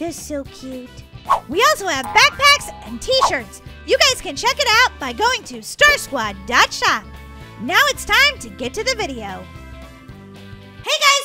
They're so cute. We also have backpacks and t-shirts. You guys can check it out by going to starsquad.shop. Now it's time to get to the video. Hey guys,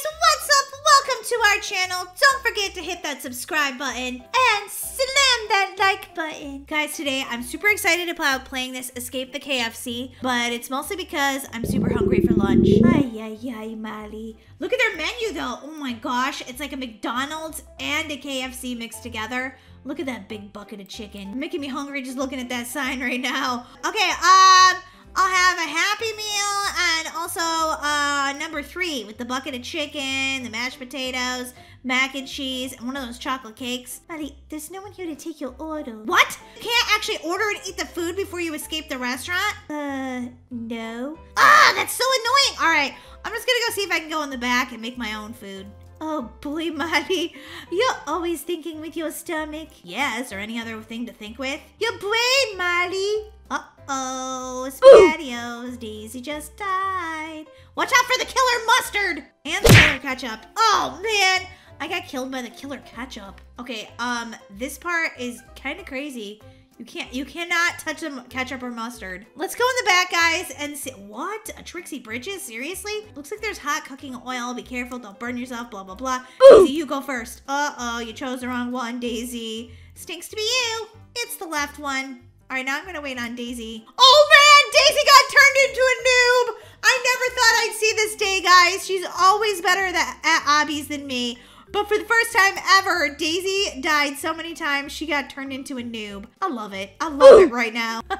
to our channel. Don't forget to hit that subscribe button and slam that like button. Guys, today I'm super excited about playing this Escape the KFC, but it's mostly because I'm super hungry for lunch. Ay, ay, ay, Molly. Look at their menu though. Oh my gosh, it's like a McDonald's and a KFC mixed together. Look at that big bucket of chicken. Making me hungry just looking at that sign right now. Okay, um, I'll have a Happy Meal and also uh, number three with the bucket of chicken, the mashed potatoes, mac and cheese, and one of those chocolate cakes. Molly, there's no one here to take your order. What? You can't actually order and eat the food before you escape the restaurant? Uh, no. Ah, that's so annoying. All right, I'm just gonna go see if I can go in the back and make my own food. Oh boy, Molly. You're always thinking with your stomach. Yes, or any other thing to think with. Your brain, Molly. Uh-oh, SpaghettiOs, Daisy just died. Watch out for the killer mustard and the killer ketchup. Oh, man. I got killed by the killer ketchup. Okay, um, this part is kind of crazy. You can't, you cannot touch the ketchup or mustard. Let's go in the back, guys, and see. What? A Trixie Bridges? Seriously? Looks like there's hot cooking oil. Be careful. Don't burn yourself. Blah, blah, blah. Daisy, you go first. Uh-oh, you chose the wrong one, Daisy. Stinks to be you. It's the left one. All right, now I'm gonna wait on Daisy. Oh man, Daisy got turned into a noob. I never thought I'd see this day, guys. She's always better at obbies than me. But for the first time ever, Daisy died so many times she got turned into a noob. I love it. I love it right now.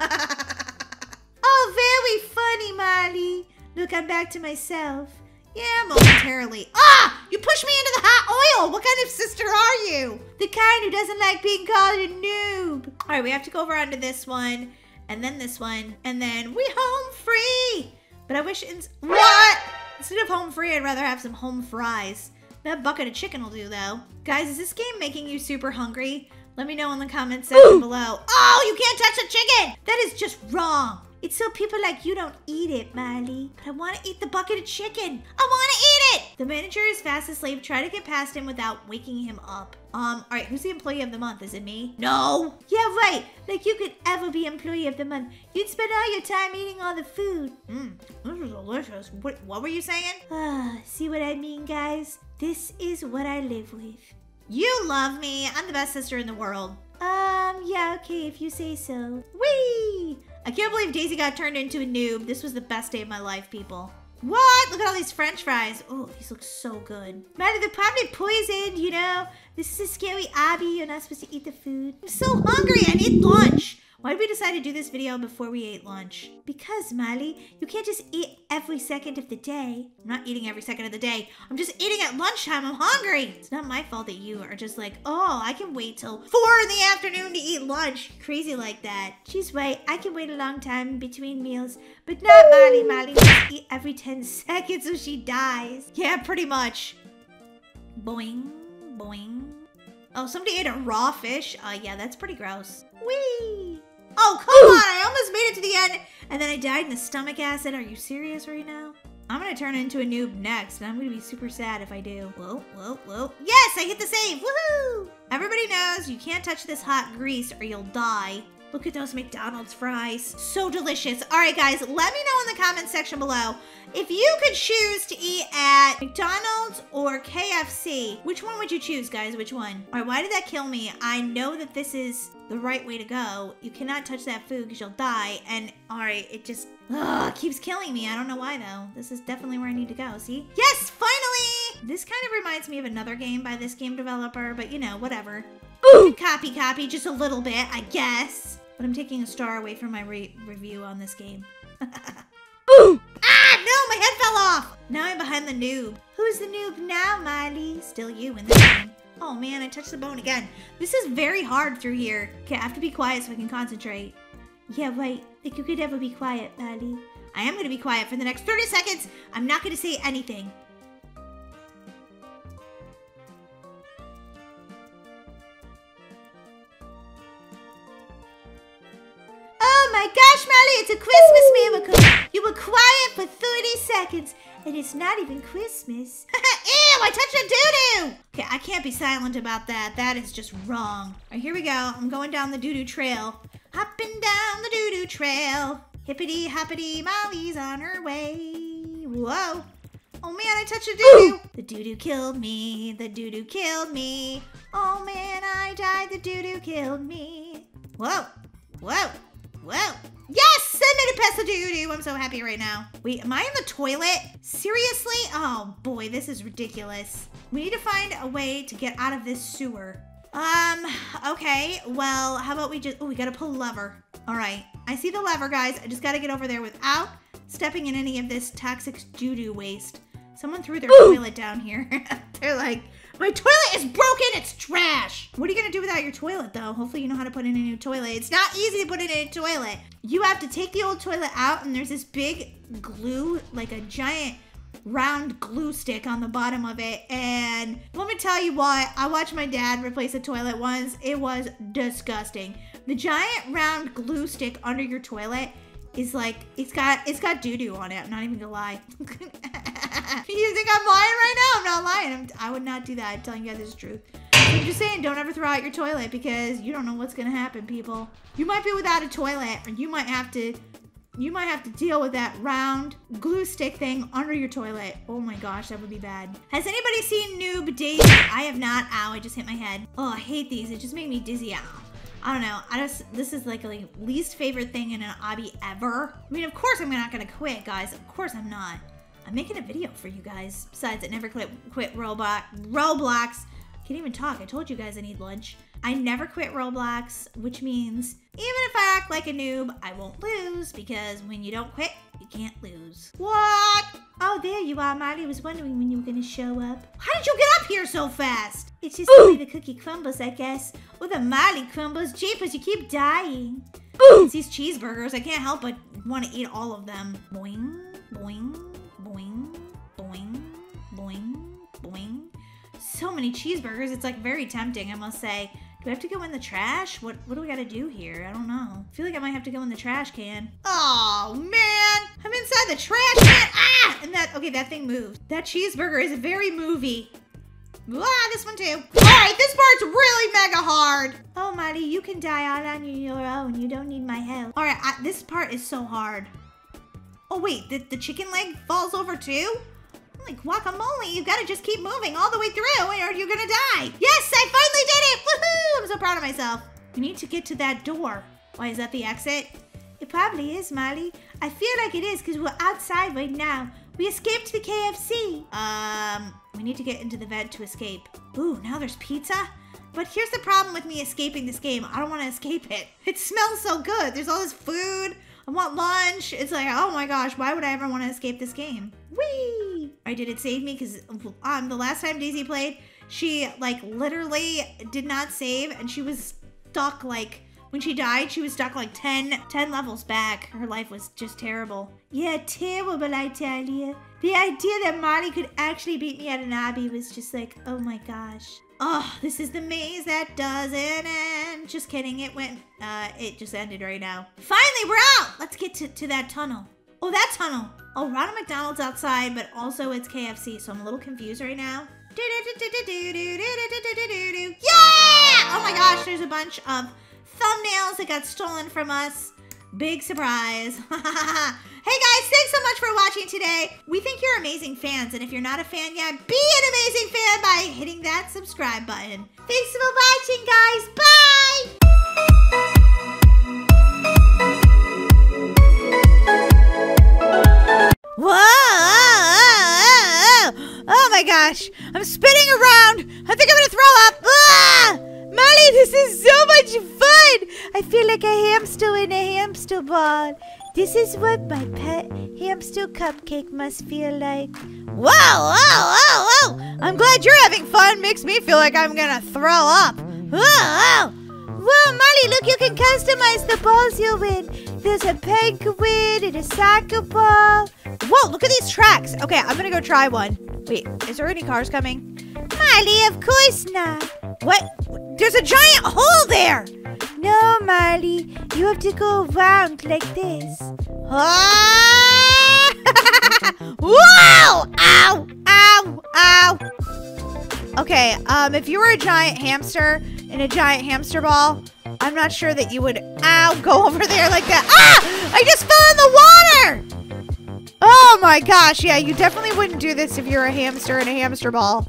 oh, very funny, Molly. Look, I'm back to myself. Yeah, momentarily. Ah! You pushed me into the hot oil! What kind of sister are you? The kind who doesn't like being called a noob. Alright, we have to go over onto this one, and then this one, and then we home free! But I wish, ins what? Instead of home free, I'd rather have some home fries. That bucket of chicken will do, though. Guys, is this game making you super hungry? Let me know in the comments section below. Oh, you can't touch the chicken! That is just wrong. It's so people like you don't eat it, Molly. But I want to eat the bucket of chicken. I want to eat it. The manager is fast asleep. Try to get past him without waking him up. Um, all right, who's the employee of the month? Is it me? No. Yeah, right. Like you could ever be employee of the month. You'd spend all your time eating all the food. Mmm, this is delicious. What, what were you saying? Ah, see what I mean, guys? This is what I live with. You love me. I'm the best sister in the world. Um, yeah, okay, if you say so. Whee! I can't believe Daisy got turned into a noob. This was the best day of my life, people. What? Look at all these french fries. Oh, these look so good. Man, they're probably poisoned, you know? This is a scary obby. You're not supposed to eat the food. I'm so hungry. I need lunch. Why did we decide to do this video before we ate lunch? Because, Molly, you can't just eat every second of the day. I'm not eating every second of the day. I'm just eating at lunchtime. I'm hungry. It's not my fault that you are just like, oh, I can wait till four in the afternoon to eat lunch. Crazy like that. She's right. I can wait a long time between meals, but not Molly. Molly must eat every 10 seconds or she dies. Yeah, pretty much. Boing, boing. Oh, somebody ate a raw fish? Uh, yeah, that's pretty gross. Whee! Oh, come on! I almost made it to the end, and then I died in the stomach acid. Are you serious right now? I'm gonna turn into a noob next, and I'm gonna be super sad if I do. Whoa, whoa, whoa. Yes, I hit the save! Woohoo! Everybody knows you can't touch this hot grease or you'll die. Look at those McDonald's fries. So delicious. All right, guys, let me know in the comment section below if you could choose to eat at McDonald's or KFC. Which one would you choose, guys? Which one? All right, why did that kill me? I know that this is the right way to go. You cannot touch that food because you'll die. And all right, it just ugh, keeps killing me. I don't know why though. This is definitely where I need to go. See? Yes, finally! This kind of reminds me of another game by this game developer, but you know, whatever. Copy, copy, just a little bit, I guess. But I'm taking a star away from my re review on this game. Ooh! ah, no, my head fell off. Now I'm behind the noob. Who's the noob now, Molly? Still you in this game. Oh man, I touched the bone again. This is very hard through here. Okay, I have to be quiet so I can concentrate. Yeah, right. Like you could ever be quiet, Molly. I am gonna be quiet for the next 30 seconds. I'm not gonna say anything. Oh my gosh, Molly, it's a Christmas miracle. You were quiet for 30 seconds, and it's not even Christmas. Ew, I touched a doo-doo! Okay, I can't be silent about that. That is just wrong. All right, here we go. I'm going down the doo-doo trail. Hopping down the doo-doo trail. Hippity hoppity, Molly's on her way. Whoa. Oh man, I touched a doo-doo. The doo-doo killed me. The doo-doo killed me. Oh man, I died. The doo-doo killed me. Whoa. Whoa. Whoa. I'm so happy right now. Wait, am I in the toilet? Seriously? Oh boy, this is ridiculous. We need to find a way to get out of this sewer. Um, okay. Well, how about we just, oh, we gotta pull a lever. All right. I see the lever, guys. I just gotta get over there without stepping in any of this toxic doo-doo waste. Someone threw their toilet down here. They're like, my toilet is broken. It's trash. What are you going to do without your toilet, though? Hopefully, you know how to put in a new toilet. It's not easy to put in a toilet. You have to take the old toilet out, and there's this big glue, like a giant round glue stick on the bottom of it. And let me tell you what, I watched my dad replace a toilet once. It was disgusting. The giant round glue stick under your toilet is like it's got it's got doo doo on it. I'm not even gonna lie. you think I'm lying right now? I'm not lying. I'm, I would not do that. I'm telling you guys the truth. I'm just saying, don't ever throw out your toilet because you don't know what's gonna happen, people. You might be without a toilet, or you might have to, you might have to deal with that round glue stick thing under your toilet. Oh my gosh, that would be bad. Has anybody seen Noob Daisy? I have not. Ow, I just hit my head. Oh, I hate these. It just made me dizzy. Ow. I don't know. I just this is like a least favorite thing in an obby ever. I mean, of course I'm not gonna quit, guys. Of course I'm not. I'm making a video for you guys. Besides, I never quit quit Roblox. Roblox. Can't even talk. I told you guys I need lunch. I never quit Roblox, which means even if I act like a noob, I won't lose because when you don't quit, you can't lose. What? Oh, there you are, Molly. was wondering when you were going to show up. How did you get up here so fast? It's just the way the cookie crumbles, I guess. Or the Molly crumbles. Jeepers, you keep dying. It's these cheeseburgers. I can't help but want to eat all of them. Boing, boing, boing, boing, boing, boing. So many cheeseburgers. It's like very tempting, I must say. Do I have to go in the trash? What what do we gotta do here? I don't know. I feel like I might have to go in the trash can. Oh man! I'm inside the trash can! Ah! And that okay, that thing moved. That cheeseburger is very movie. Ah, this one too. Alright, this part's really mega hard. Oh, Molly, you can die all on your own. You don't need my help. Alright, this part is so hard. Oh wait, the, the chicken leg falls over too? Like guacamole, you gotta just keep moving all the way through or you're gonna die. Yes, I finally did it! Woohoo! I'm so proud of myself. We need to get to that door. Why, is that the exit? It probably is, Molly. I feel like it is because we're outside right now. We escaped the KFC. Um, we need to get into the vent to escape. Ooh, now there's pizza? But here's the problem with me escaping this game. I don't want to escape it. It smells so good. There's all this food. I want lunch. It's like, oh my gosh, why would I ever want to escape this game? Whee! Or did it save me? Because um, the last time Daisy played, she like literally did not save and she was stuck like when she died, she was stuck like 10, 10 levels back. Her life was just terrible. Yeah, terrible, I tell you. The idea that Molly could actually beat me at an obby was just like, oh my gosh. Oh, this is the maze that doesn't end. Just kidding. It went, uh, it just ended right now. Finally, we're out. Let's get to, to that tunnel. Oh, that tunnel. Oh, Ronald McDonald's outside, but also it's KFC, so I'm a little confused right now. Yeah! Oh my gosh, there's a bunch of thumbnails that got stolen from us. Big surprise. hey guys, thanks so much for watching today. We think you're amazing fans, and if you're not a fan yet, be an amazing fan by hitting that subscribe button. Thanks for watching, guys. Bye! Whoa! Oh my gosh! I'm spinning around! I think I'm gonna throw up! Ah! Molly, this is so much fun! fun! I feel like a hamster in a hamster ball. This is what my pet hamster cupcake must feel like. Whoa, whoa, whoa, whoa! I'm glad you're having fun. Makes me feel like I'm gonna throw up. Whoa, whoa! Whoa, Molly, look, you can customize the balls you win. There's a penguin and a soccer ball. Whoa, look at these tracks. Okay, I'm gonna go try one. Wait, is there any cars coming? Molly, of course not. What? There's a giant hole there! No, Molly, you have to go around like this. Whoa! Ow! Ow! Ow! Okay, um, if you were a giant hamster in a giant hamster ball, I'm not sure that you would, ow, go over there like that. Ah! I just fell in the water! Oh my gosh, yeah, you definitely wouldn't do this if you're a hamster in a hamster ball.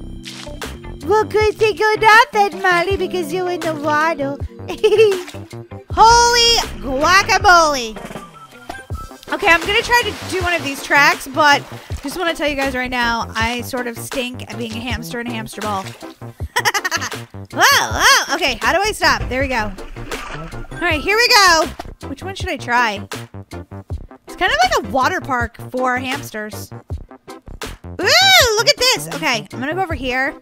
Well, good thing you're not then, Molly, because you're in the water. Holy guacamole! Okay, I'm gonna try to do one of these tracks, but I just want to tell you guys right now, I sort of stink at being a hamster in a hamster ball. whoa, whoa! Okay, how do I stop? There we go. All right, here we go. Which one should I try? It's kind of like a water park for hamsters. Ooh, look at this. Okay, I'm gonna go over here.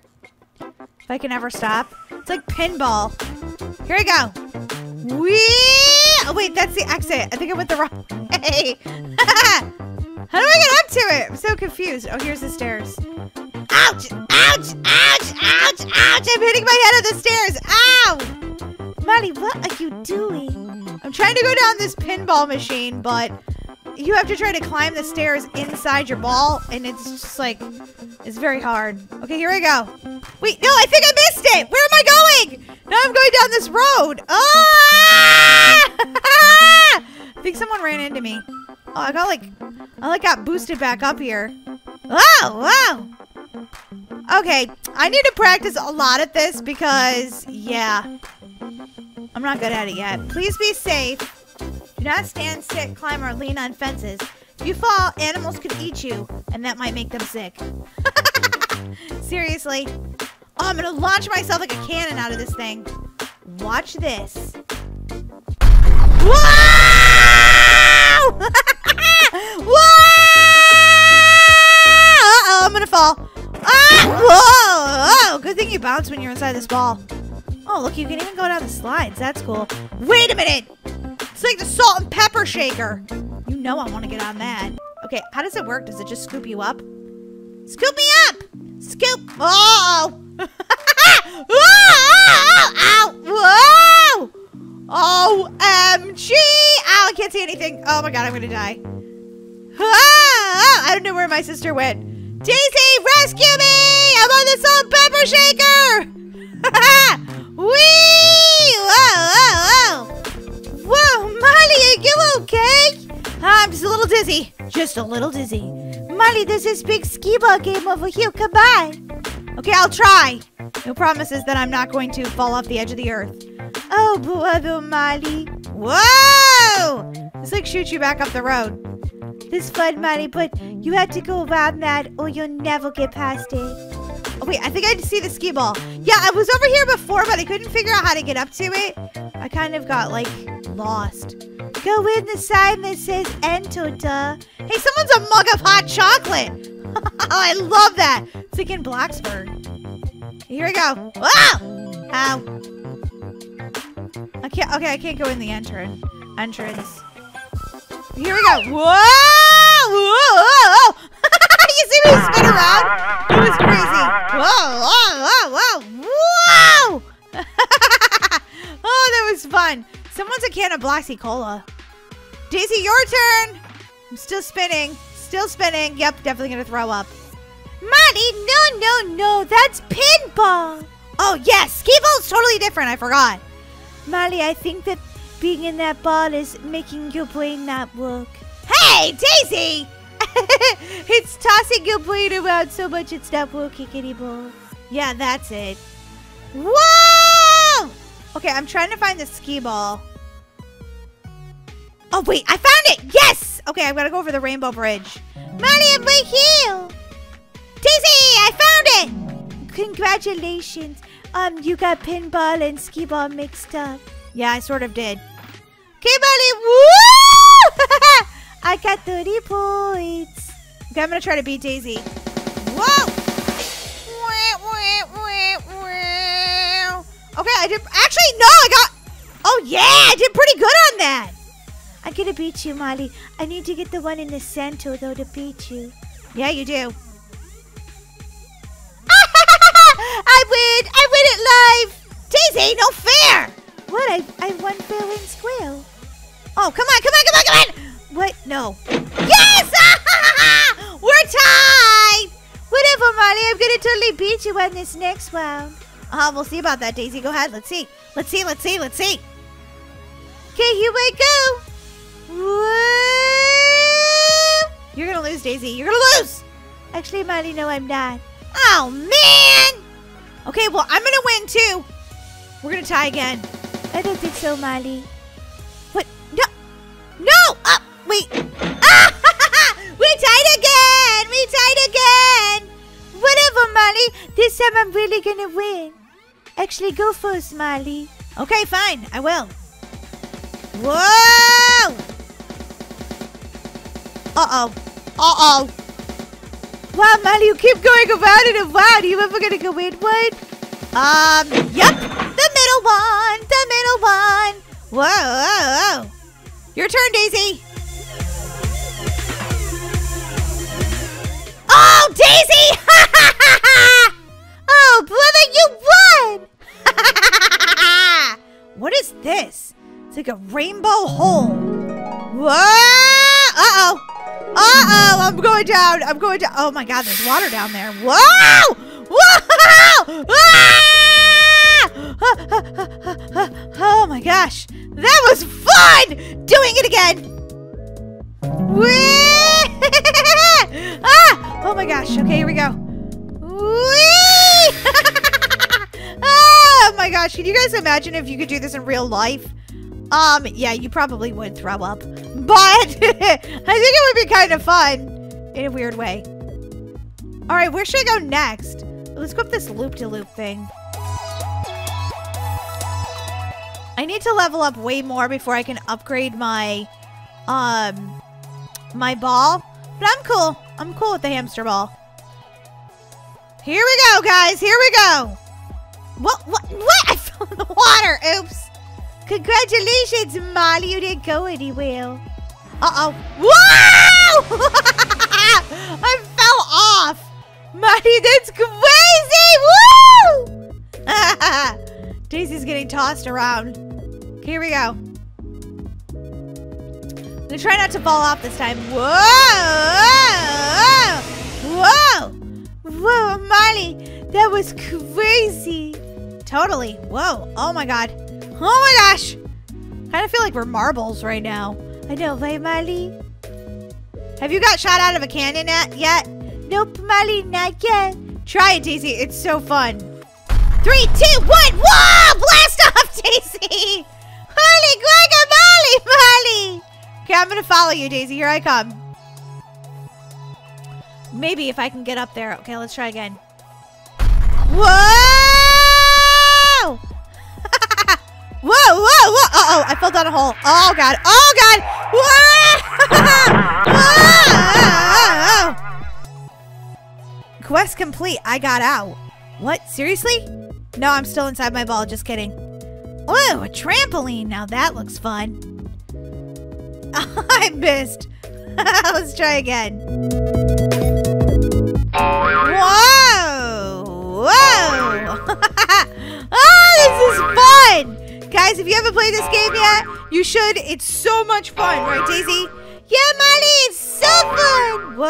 If I can ever stop. It's like pinball. Here we go. Wee! Oh, wait, that's the exit. I think I went the wrong way. How do I get up to it? I'm so confused. Oh, here's the stairs. Ouch! Ouch! Ouch! Ouch! Ouch! I'm hitting my head on the stairs. Ow! Molly, what are you doing? I'm trying to go down this pinball machine, but you have to try to climb the stairs inside your ball, and it's just like, it's very hard. Okay, here I go. Wait, no, I think I missed it. Where am I going? Now I'm going down this road. Ah! I think someone ran into me. Oh, I got like, I like got boosted back up here. Oh, wow. Okay, I need to practice a lot at this because, yeah, I'm not good at it yet. Please be safe. Do not stand, sit, climb, or lean on fences. If you fall, animals could eat you, and that might make them sick. Seriously. Oh, I'm gonna launch myself like a cannon out of this thing. Watch this. Whoa! Whoa! Uh-oh, I'm gonna fall. Ah! Whoa! Oh, good thing you bounce when you're inside this ball. Oh, look, you can even go down the slides. That's cool. Wait a minute! It's like the salt and pepper shaker. You know I want to get on that. Okay, how does it work? Does it just scoop you up? Scoop me up! Scoop! Oh! Ow! Whoa! OMG! Ow, I can't see anything. Oh my god, I'm gonna die. Ah! I don't know where my sister went. Daisy, rescue me! I'm on the salt pepper shaker! Whee! Whoa, whoa, whoa! Whoa, Molly, are you okay? I'm just a little dizzy. Just a little dizzy. Molly, there's this big skee ball game over here. Come by. Okay, I'll try. No promises that I'm not going to fall off the edge of the earth. Oh, brother Molly. Whoa! This like shoots you back up the road. This fun, Molly, but you have to go around that or you'll never get past it. Oh, wait, I think I see the skee ball. Yeah, I was over here before, but I couldn't figure out how to get up to it. I kind of got, like, lost. Go in the sign that says duh. Hey, someone's a mug of hot chocolate. I love that. It's like in Bloxburg. Here we go. Wow! Ow. I can't, okay, I can't go in the entrance. Entrance. Here we go. Whoa! Whoa! You see me spin around? It was crazy. Whoa! Whoa! Whoa! Whoa! Whoa! oh, that was fun. Someone's a can of Bloxy Cola. Daisy, your turn. I'm still spinning. Still spinning. Yep, definitely gonna throw up. Molly, no, no, no. That's pinball. Oh, yes. Skee ball's totally different. I forgot. Molly, I think that being in that ball is making your brain not work. Hey, Daisy! it's tossing your brain around so much it's not working anymore. Yeah, that's it. Whoa! Okay, I'm trying to find the skee ball. Oh, wait, I found it! Yes! Okay, I've got to go over the rainbow bridge. Molly, I'm right here! Daisy, I found it! Congratulations. Um, you got pinball and skee ball mixed up. Yeah, I sort of did. Okay, Molly. Woo! I got 30 points. Okay, I'm going to try to beat Daisy. Whoa! Okay, I did. Actually, no, I got. Oh, yeah, I did pretty good on that. I'm gonna beat you, Molly. I need to get the one in the center, though, to beat you. Yeah, you do. I win! I win it live! Daisy, no fair! What? I, I won fair and square. Oh, come on, come on, come on, come on! What? No. Yes! We're tied! Whatever, Molly. I'm gonna totally beat you on this next round. Uh, we'll see about that, Daisy. Go ahead. Let's see. Let's see, let's see, let's see. Okay, here we go. Whoa! You're gonna lose, Daisy. You're gonna lose! Actually, Molly, no, I'm not. Oh, man! Okay, well, I'm gonna win, too. We're gonna tie again. I don't think so, Molly. What? No! No! Uh, wait. Ah! we tied again! We tied again! Whatever, Molly. This time I'm really gonna win. Actually, go first, Molly. Okay, fine. I will. Whoa! Uh-oh. Uh-oh. Wow, Molly, you keep going around and around. Are you ever gonna go in one? Um, yep. The middle one. The middle one. Whoa, whoa, whoa. Your turn, Daisy. Oh, Daisy! oh, brother, you won! what is this? It's like a rainbow hole. Whoa! Uh-oh. Uh-oh, I'm going down. I'm going down. Oh, my God, there's water down there. Whoa! Whoa! Ah! Oh, my gosh. That was fun! Doing it again. Whee! ah! Oh, my gosh. Okay, here we go. Oh, my gosh. Can you guys imagine if you could do this in real life? Um, yeah, you probably would throw up. But I think it would be kind of fun in a weird way. All right, where should I go next? Let's go up this loop-de-loop -loop thing. I need to level up way more before I can upgrade my, um, my ball. But I'm cool. I'm cool with the hamster ball. Here we go, guys. Here we go. What? What? What? I fell in the water. Oops. Congratulations, Molly. You didn't go anywhere. Uh-oh. Whoa! I fell off. Molly, that's crazy. Woo! Daisy's getting tossed around. Here we go. Gonna try not to fall off this time. Whoa! Whoa! Whoa, Molly, that was crazy. Totally. Whoa. Oh my god. Oh my gosh. Kind of feel like we're marbles right now. I know, right, Molly? Have you got shot out of a cannon yet? Nope, Molly, not yet. Try it, Daisy. It's so fun. Three, two, one. Whoa! Blast off, Daisy! Holy guacamole, Molly! Okay, I'm gonna follow you, Daisy. Here I come. Maybe if I can get up there. Okay, let's try again. Whoa! whoa, whoa, whoa! Uh oh, I fell down a hole. Oh god. Oh god! Whoa! Quest complete. I got out. What? Seriously? No, I'm still inside my ball. Just kidding. Oh, a trampoline. Now that looks fun. I missed. Let's try again. Whoa! Whoa! oh, this is fun! Guys, if you haven't played this game yet, you should. It's so much fun, right, Daisy? Yeah, Molly, it's so fun! Whoa!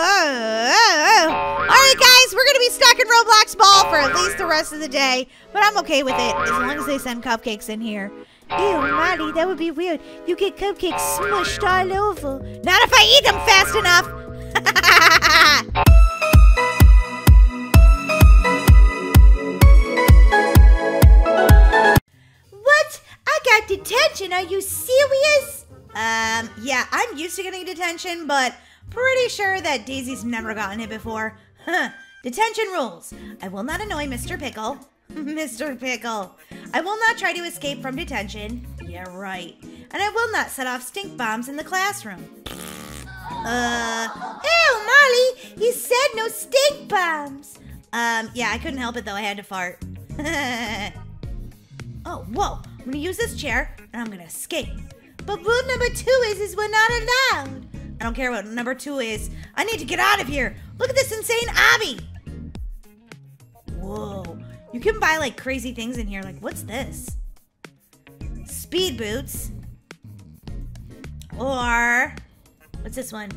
Alright, guys, we're gonna be stuck in Roblox Ball for at least the rest of the day, but I'm okay with it, as long as they send cupcakes in here. Ew, Molly, that would be weird. You get cupcakes smushed all over. Not if I eat them fast enough! what? I got detention. Are you serious? Um, yeah, I'm used to getting detention, but pretty sure that Daisy's never gotten it before. Huh. Detention rules. I will not annoy Mr. Pickle. Mr. Pickle. I will not try to escape from detention. Yeah, right. And I will not set off stink bombs in the classroom. Uh, Ew, Molly, you said no stink bombs. um, yeah, I couldn't help it though. I had to fart. oh, whoa. I'm gonna use this chair and I'm gonna escape. But rule number two is, is we're not allowed. I don't care what number two is. I need to get out of here. Look at this insane obby. You can buy like crazy things in here. Like, what's this? Speed boots. Or, what's this one?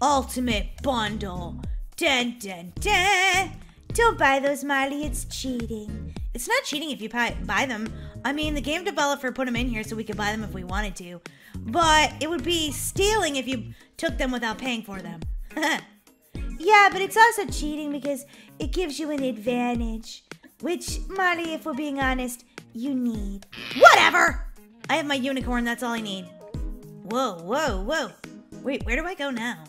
Ultimate bundle. Dun dun dun. Don't buy those, Molly. It's cheating. It's not cheating if you buy them. I mean, the game developer put them in here so we could buy them if we wanted to. But it would be stealing if you took them without paying for them. Yeah, but it's also cheating because it gives you an advantage. Which, Molly, if we're being honest, you need. Whatever! I have my unicorn, that's all I need. Whoa, whoa, whoa. Wait, where do I go now?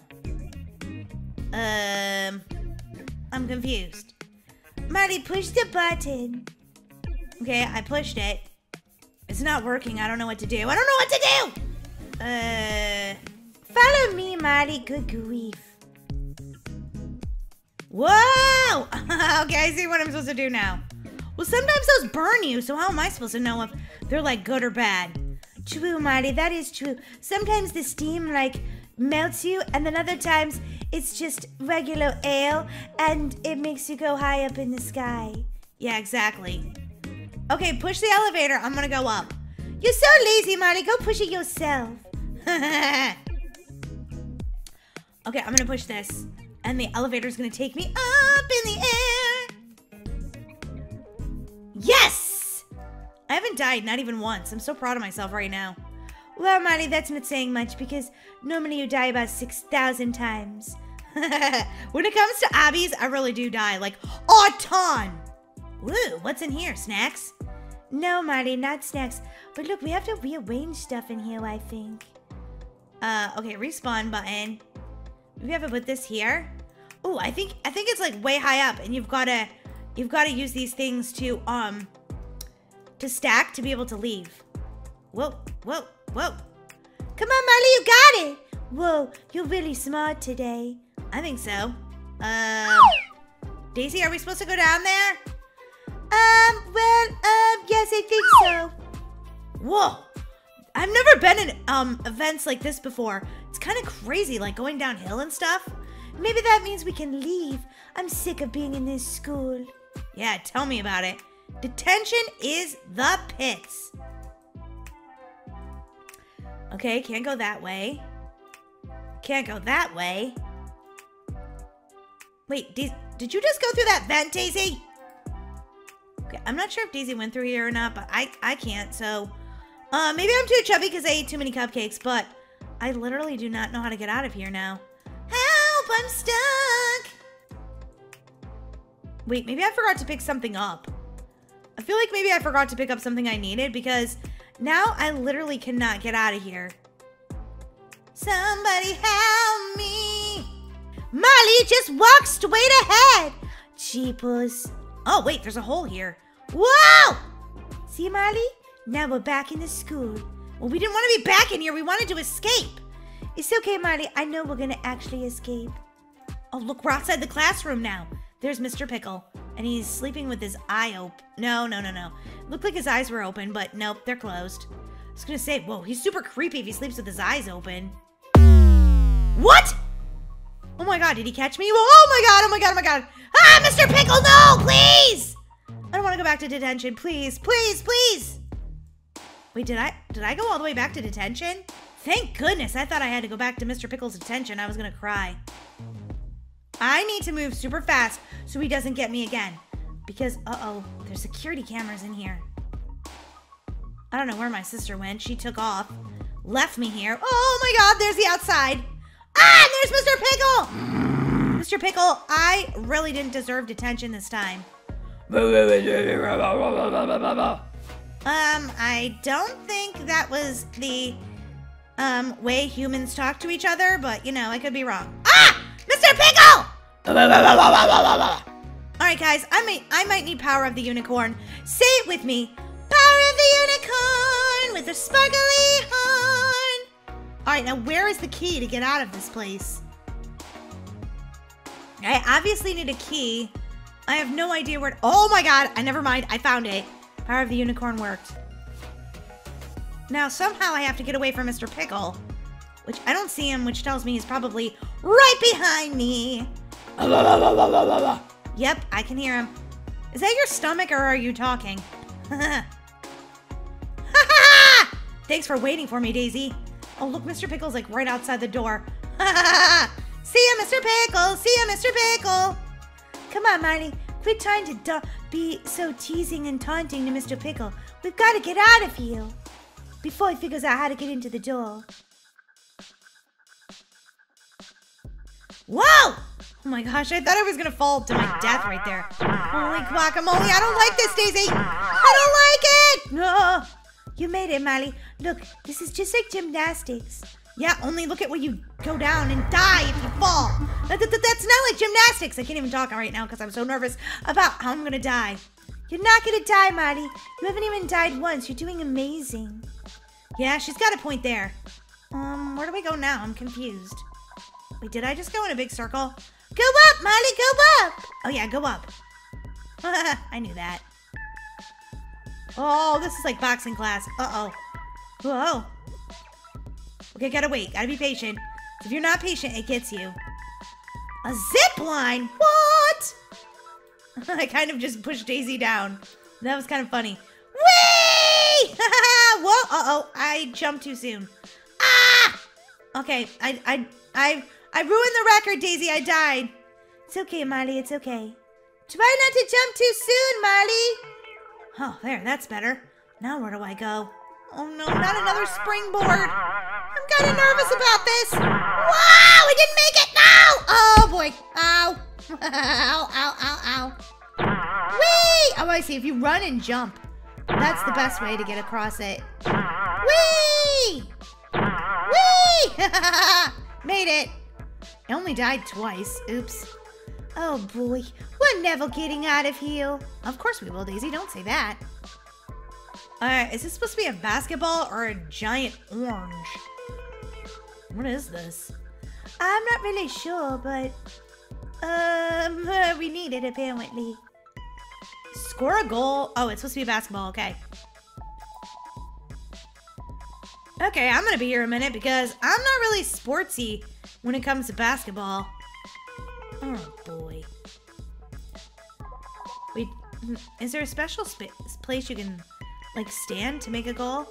Um, I'm confused. Molly, push the button. Okay, I pushed it. It's not working. I don't know what to do. I don't know what to do! Uh, Follow me, Molly. Good grief. Whoa! okay, I see what I'm supposed to do now. Well, sometimes those burn you, so how am I supposed to know if they're like good or bad? True, Molly, that is true. Sometimes the steam, like, melts you, and then other times it's just regular ale, and it makes you go high up in the sky. Yeah, exactly. Okay, push the elevator. I'm gonna go up. You're so lazy, Molly. Go push it yourself. okay, I'm gonna push this. And the elevator's gonna take me up in the air. Yes! I haven't died, not even once. I'm so proud of myself right now. Well, Molly, that's not saying much because normally you die about 6,000 times. when it comes to obbies, I really do die. Like, a ton! Woo, what's in here? Snacks? No, Molly, not snacks. But look, we have to rearrange stuff in here, I think. Uh, okay, respawn button. We have to put this here. Oh, I think I think it's like way high up, and you've gotta you've gotta use these things to um to stack to be able to leave. Whoa, whoa, whoa! Come on, Molly, you got it. Whoa, you're really smart today. I think so. Um, Daisy, are we supposed to go down there? Um, well, um, yes, I think so. Whoa! I've never been in um events like this before. It's kind of crazy, like going downhill and stuff. Maybe that means we can leave. I'm sick of being in this school. Yeah, tell me about it. Detention is the pits. Okay, can't go that way. Can't go that way. Wait, did you just go through that vent, Daisy? Okay, I'm not sure if Daisy went through here or not, but I I can't. So, uh, maybe I'm too chubby because I ate too many cupcakes. But I literally do not know how to get out of here now. Help! I'm stuck. Wait, maybe I forgot to pick something up. I feel like maybe I forgot to pick up something I needed because now I literally cannot get out of here. Somebody help me. Molly, just walk straight ahead. Jeepers. Oh, wait, there's a hole here. Whoa! See, Molly? Now we're back in the school. Well, we didn't want to be back in here. We wanted to escape. It's okay, Molly. I know we're gonna actually escape. Oh, look, we're outside the classroom now. There's Mr. Pickle, and he's sleeping with his eye open. No, no, no, no. Looked like his eyes were open, but nope, they're closed. I was gonna say, whoa, he's super creepy if he sleeps with his eyes open. What? Oh my god, did he catch me? Oh my god, oh my god, oh my god. Ah, Mr. Pickle, no, please! I don't want to go back to detention. Please, please, please. Wait, did I did I go all the way back to detention? Thank goodness. I thought I had to go back to Mr. Pickle's detention. I was gonna cry. I need to move super fast so he doesn't get me again. Because, uh-oh, there's security cameras in here. I don't know where my sister went. She took off. Left me here. Oh my god, there's the outside. Ah, there's Mr. Pickle! Mr. Pickle, I really didn't deserve detention this time. Um, I don't think that was the um way humans talk to each other, but you know, I could be wrong. Ah! Mr. Pickle! All right, guys, I might I might need power of the unicorn. Say it with me. Power of the unicorn with a sparkly horn. All right, now where is the key to get out of this place? I obviously need a key. I have no idea where. oh my god! I never mind. I found it. Power of the unicorn worked. Now somehow I have to get away from Mr. Pickle, which I don't see him, which tells me he's probably right behind me. Yep, I can hear him. Is that your stomach or are you talking? Thanks for waiting for me, Daisy. Oh, look, Mr. Pickle's like right outside the door. See ya, Mr. Pickle. See ya, Mr. Pickle. Come on, Marty. Quit trying to be so teasing and taunting to Mr. Pickle. We've got to get out of here before he figures out how to get into the door. Whoa! Oh my gosh, I thought I was gonna fall to my death right there. Holy guacamole, I don't like this, Daisy! I don't like it! No! You made it, Molly. Look, this is just like gymnastics. Yeah, only look at where you go down and die if you fall. That, that, that's not like gymnastics. I can't even talk right now because I'm so nervous about how I'm gonna die. You're not gonna die, Marty. You haven't even died once. You're doing amazing. Yeah, she's got a point there. Um, where do we go now? I'm confused. Wait, did I just go in a big circle? Go up, Molly, go up! Oh yeah, go up. I knew that. Oh, this is like boxing class. Uh-oh. Whoa. Okay, gotta wait. Gotta be patient. If you're not patient, it gets you. A zip line? What? I kind of just pushed Daisy down. That was kind of funny. Whoa! Uh-oh. I jumped too soon. Ah! Okay, I, I, I, I ruined the record, Daisy. I died. It's okay, Molly. It's okay. Try not to jump too soon, Molly. Oh, there. That's better. Now where do I go? Oh, no. Not another springboard. I'm kind of nervous about this. Wow! I didn't make it. No! Oh, boy. Ow. ow, ow, ow, ow. Whee! Oh, I see. If you run and jump, that's the best way to get across it. Whee! Whee! Made it. I only died twice. Oops. Oh boy, we're never getting out of here. Of course we will, Daisy. Don't say that. Alright, is this supposed to be a basketball or a giant orange? What is this? I'm not really sure, but... Um, we need it apparently. Score a goal. Oh, it's supposed to be basketball. Okay. Okay, I'm gonna be here a minute because I'm not really sportsy when it comes to basketball. Oh boy. Wait, hmm, is there a special place you can like stand to make a goal?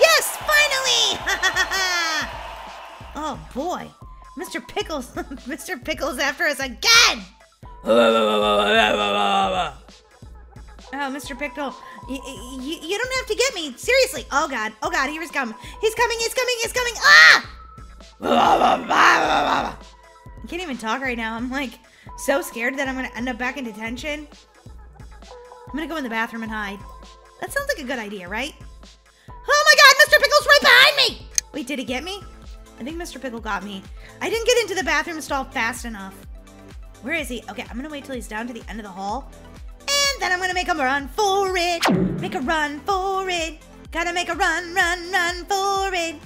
Yes, finally! oh boy, Mr. Pickles, Mr. Pickles after us again! Oh, Mr. Pickle, you, you, you don't have to get me. Seriously. Oh, God. Oh, God. Here he's coming. He's coming. He's coming. He's coming. Ah! I can't even talk right now. I'm like so scared that I'm going to end up back in detention. I'm going to go in the bathroom and hide. That sounds like a good idea, right? Oh my god, Mr. Pickle's right behind me! Wait, did he get me? I think Mr. Pickle got me. I didn't get into the bathroom stall fast enough. Where is he? Okay, I'm gonna wait till he's down to the end of the hall. And then I'm gonna make a run for it. Make a run for it. Gotta make a run, run, run for it.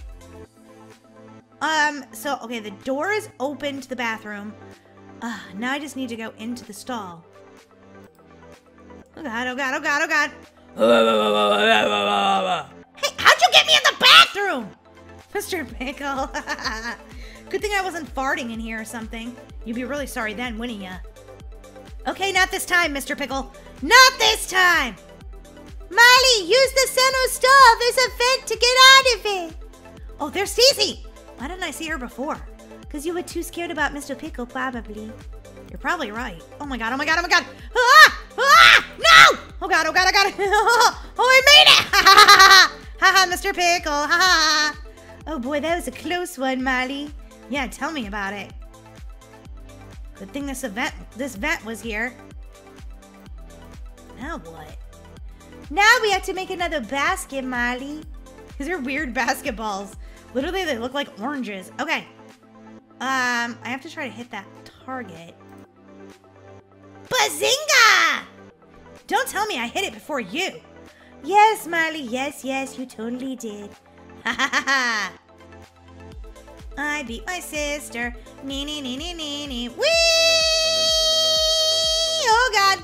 Um, so, okay, the door is open to the bathroom. Uh, now I just need to go into the stall. Oh god, oh god, oh god, oh god. Hey, how'd you get me in the bathroom? Mr. Pickle. Good thing I wasn't farting in here or something. You'd be really sorry then, wouldn't ya? Okay, not this time, Mr. Pickle. Not this time! Molly, use the center stall. There's a vent to get out of it. Oh, there's Daisy. Why didn't I see her before? Because you were too scared about Mr. Pickle, probably. You're probably right. Oh my god, oh my god, oh my god. Ah! Ah! No! Oh god, oh god, oh god. oh, I made it! Ha ha Ha ha ha ha! Mr. Pickle. Ha ha! Oh boy, that was a close one, Molly. Yeah, tell me about it. Good thing this event, this vent was here. Now what? Now we have to make another basket, Molly. These are weird basketballs. Literally, they look like oranges. Okay. Um, I have to try to hit that target. Bazinga! Don't tell me I hit it before you. Yes, Molly. yes, yes, you totally did. Ha ha ha ha! I beat my sister. Nee, nee, nee, nee, nee, nee. Whee! Oh, God.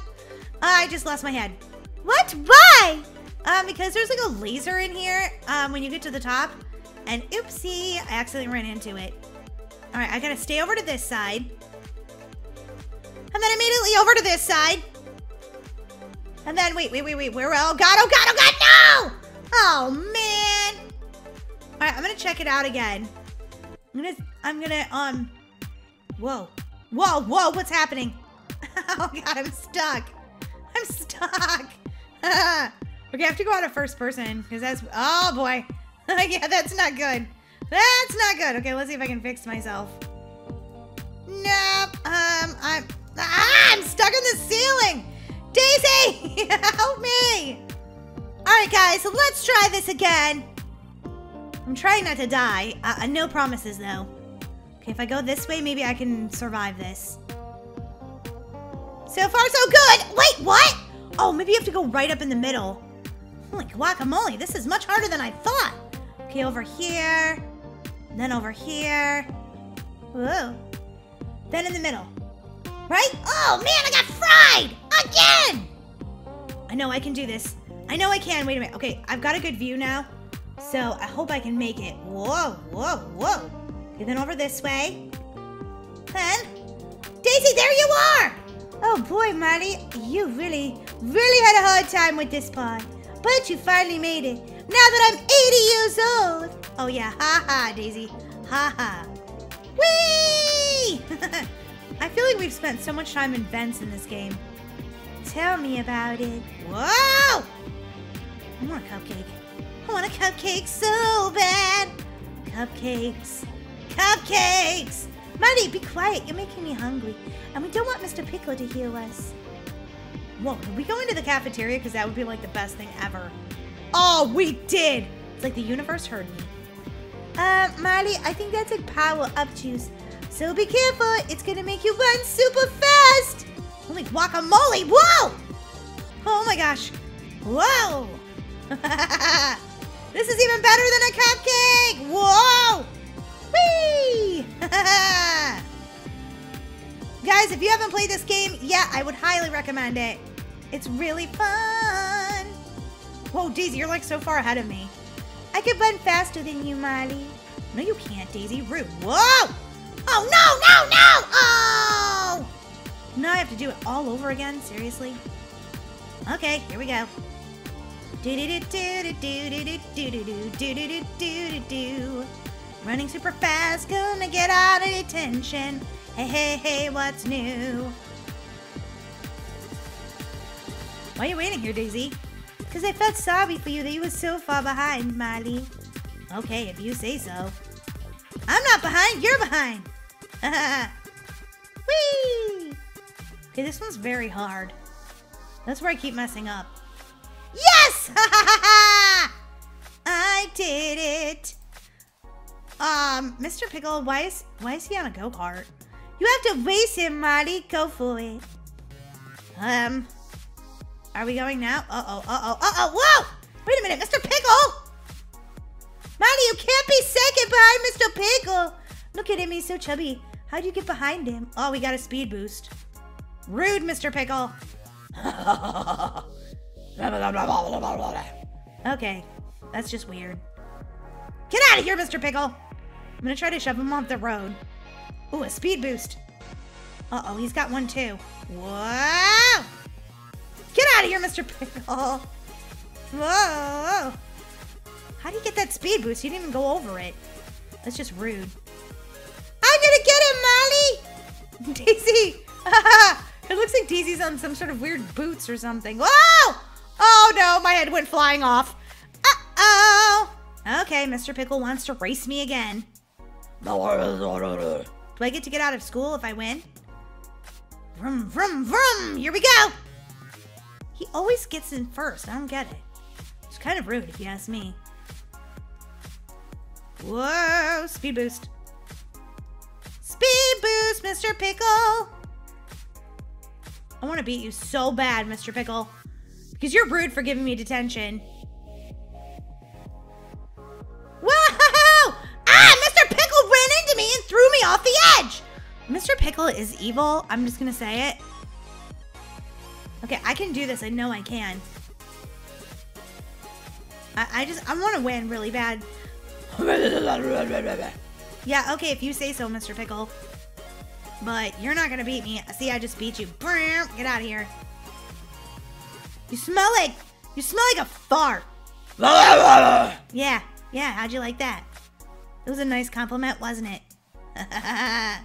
I just lost my head. What? Why? Um, because there's like a laser in here um, when you get to the top. And oopsie, I accidentally ran into it. All right, I gotta stay over to this side. And then immediately over to this side. And then, wait, wait, wait, wait, where, oh God, oh God, oh God, no! Oh, man. All right, I'm gonna check it out again. I'm gonna, I'm gonna, um, whoa, whoa, whoa, what's happening? oh God, I'm stuck. I'm stuck. okay, I have to go out of first person because that's, oh boy. yeah, that's not good. That's not good. Okay, let's see if I can fix myself. Nope. Um, I'm, ah, I'm stuck in the ceiling. Daisy, help me. All right, guys, so let's try this again. I'm trying not to die. Uh, uh, no promises, though. Okay, if I go this way, maybe I can survive this. So far, so good. Wait, what? Oh, maybe you have to go right up in the middle. Holy guacamole, this is much harder than I thought. Okay, over here. Then over here. Whoa. Then in the middle. Right? Oh, man, I got fried! Again! I know I can do this. I know I can. Wait a minute. Okay, I've got a good view now. So I hope I can make it. Whoa, whoa, whoa. Okay, then over this way. Then, Daisy, there you are! Oh boy, Molly, you really, really had a hard time with this part. But you finally made it. Now that I'm 80 years old. Oh yeah, ha ha, Daisy. Ha ha. Whee! I feel like we've spent so much time in vents in this game. Tell me about it. Whoa! A cupcake. I want a cupcake so bad. Cupcakes. Cupcakes! Molly, be quiet. You're making me hungry. And we don't want Mr. Pickle to hear us. Whoa, did we go into the cafeteria? Because that would be like the best thing ever. Oh, we did! It's like the universe heard me. Uh, Molly, I think that's a power up juice. So be careful. It's gonna make you run super fast. Holy guacamole. Whoa! Oh my gosh. Whoa! this is even better than a cupcake. Whoa! Whee! Guys, if you haven't played this game, yeah, I would highly recommend it. It's really fun. Whoa, Daisy, you're like so far ahead of me. I can run faster than you, Molly. No, you can't, Daisy. Rude. Whoa! Oh, no, no, no! Oh! Now I have to do it all over again? Seriously? Okay, here we go. Running super fast, gonna get out of detention. Hey, hey, hey, what's new? Why are you waiting here, Daisy? Because I felt sorry for you that you were so far behind, Molly. Okay, if you say so. I'm not behind, you're behind. Whee! Okay, this one's very hard. That's where I keep messing up. Yes! I did it. Um, Mr. Pickle, why is why is he on a go-kart? You have to race him, Molly. Go for it. Um, are we going now? Uh-oh, uh-oh, uh-oh, whoa! Wait a minute, Mr. Pickle! Molly, you can't be second behind Mr. Pickle! Look at him, he's so chubby. How do you get behind him? Oh, we got a speed boost. Rude, Mr. Pickle. okay, that's just weird. Get out of here, Mr. Pickle. I'm gonna try to shove him off the road. Ooh, a speed boost. Uh-oh, he's got one too. Whoa! Get out of here, Mr. Pickle. Whoa! How do you get that speed boost? You didn't even go over it. That's just rude. I'm gonna get him, Molly! Daisy! it looks like Daisy's on some sort of weird boots or something. Whoa! Oh no, my head went flying off. Uh-oh! Okay, Mr. Pickle wants to race me again. Do I get to get out of school if I win? Vroom, vroom, vroom! Here we go! He always gets in first. I don't get it. It's kind of rude if you ask me. Whoa! Speed boost. Speed boost, Mr. Pickle! I want to beat you so bad, Mr. Pickle. Because you're rude for giving me detention. Whoa! Ah, Mr. Pickle ran into me and threw me off the edge! Mr. Pickle is evil. I'm just going to say it. Okay, I can do this. I know I can. I, I just, I want to win really bad. yeah, okay, if you say so, Mr. Pickle. But you're not gonna beat me. See, I just beat you. Get out of here. You smell like, you smell like a fart. yeah, yeah, how'd you like that? It was a nice compliment, wasn't it?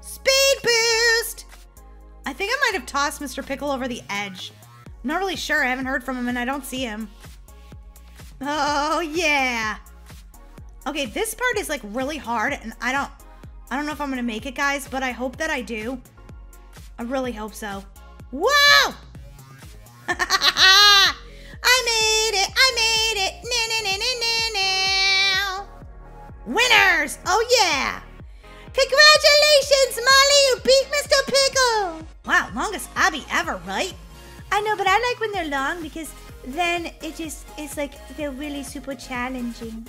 Speed boost! I think I might have tossed Mr. Pickle over the edge. I'm not really sure. I haven't heard from him and I don't see him. Oh, yeah. Okay, this part is like really hard and I don't I don't know if I'm gonna make it, guys, but I hope that I do. I really hope so. Whoa! I made it! I made it! Na, na, na, Winners! Oh yeah! Congratulations, Molly! You beat Mr. Pickle! Wow, longest obby ever, right? I know, but I like when they're long because then it just it's like they're really super challenging.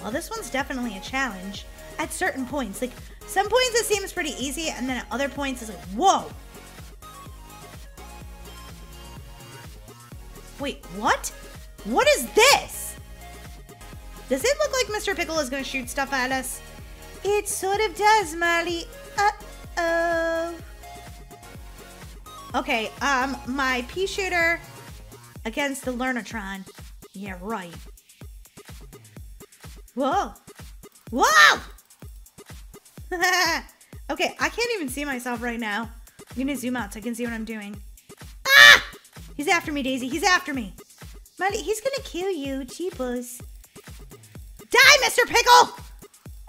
Well, this one's definitely a challenge at certain points. Like some points it seems pretty easy, and then at other points it's like, whoa. Wait, what? What is this? Does it look like Mr. Pickle is going to shoot stuff at us? It sort of does, Molly. Uh-oh. Okay, um, my pea shooter against the Lernatron. Yeah, right. Whoa. Whoa! okay, I can't even see myself right now. I'm gonna zoom out so I can see what I'm doing. Ah! He's after me, Daisy. He's after me. Molly, he's gonna kill you, cheapos. Die, Mr. Pickle!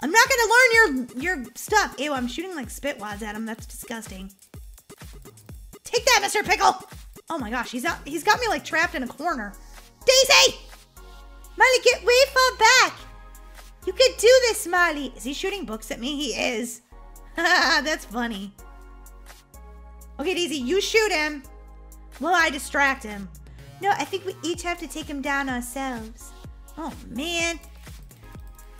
I'm not gonna learn your your stuff. Ew, I'm shooting like spit wads at him. That's disgusting. Take that, Mr. Pickle! Oh my gosh, he's out he's got me like trapped in a corner. Daisy! Molly, get way far back! You can do this, Molly. Is he shooting books at me? He is. That's funny. Okay, Daisy, you shoot him. Will I distract him? No, I think we each have to take him down ourselves. Oh, man.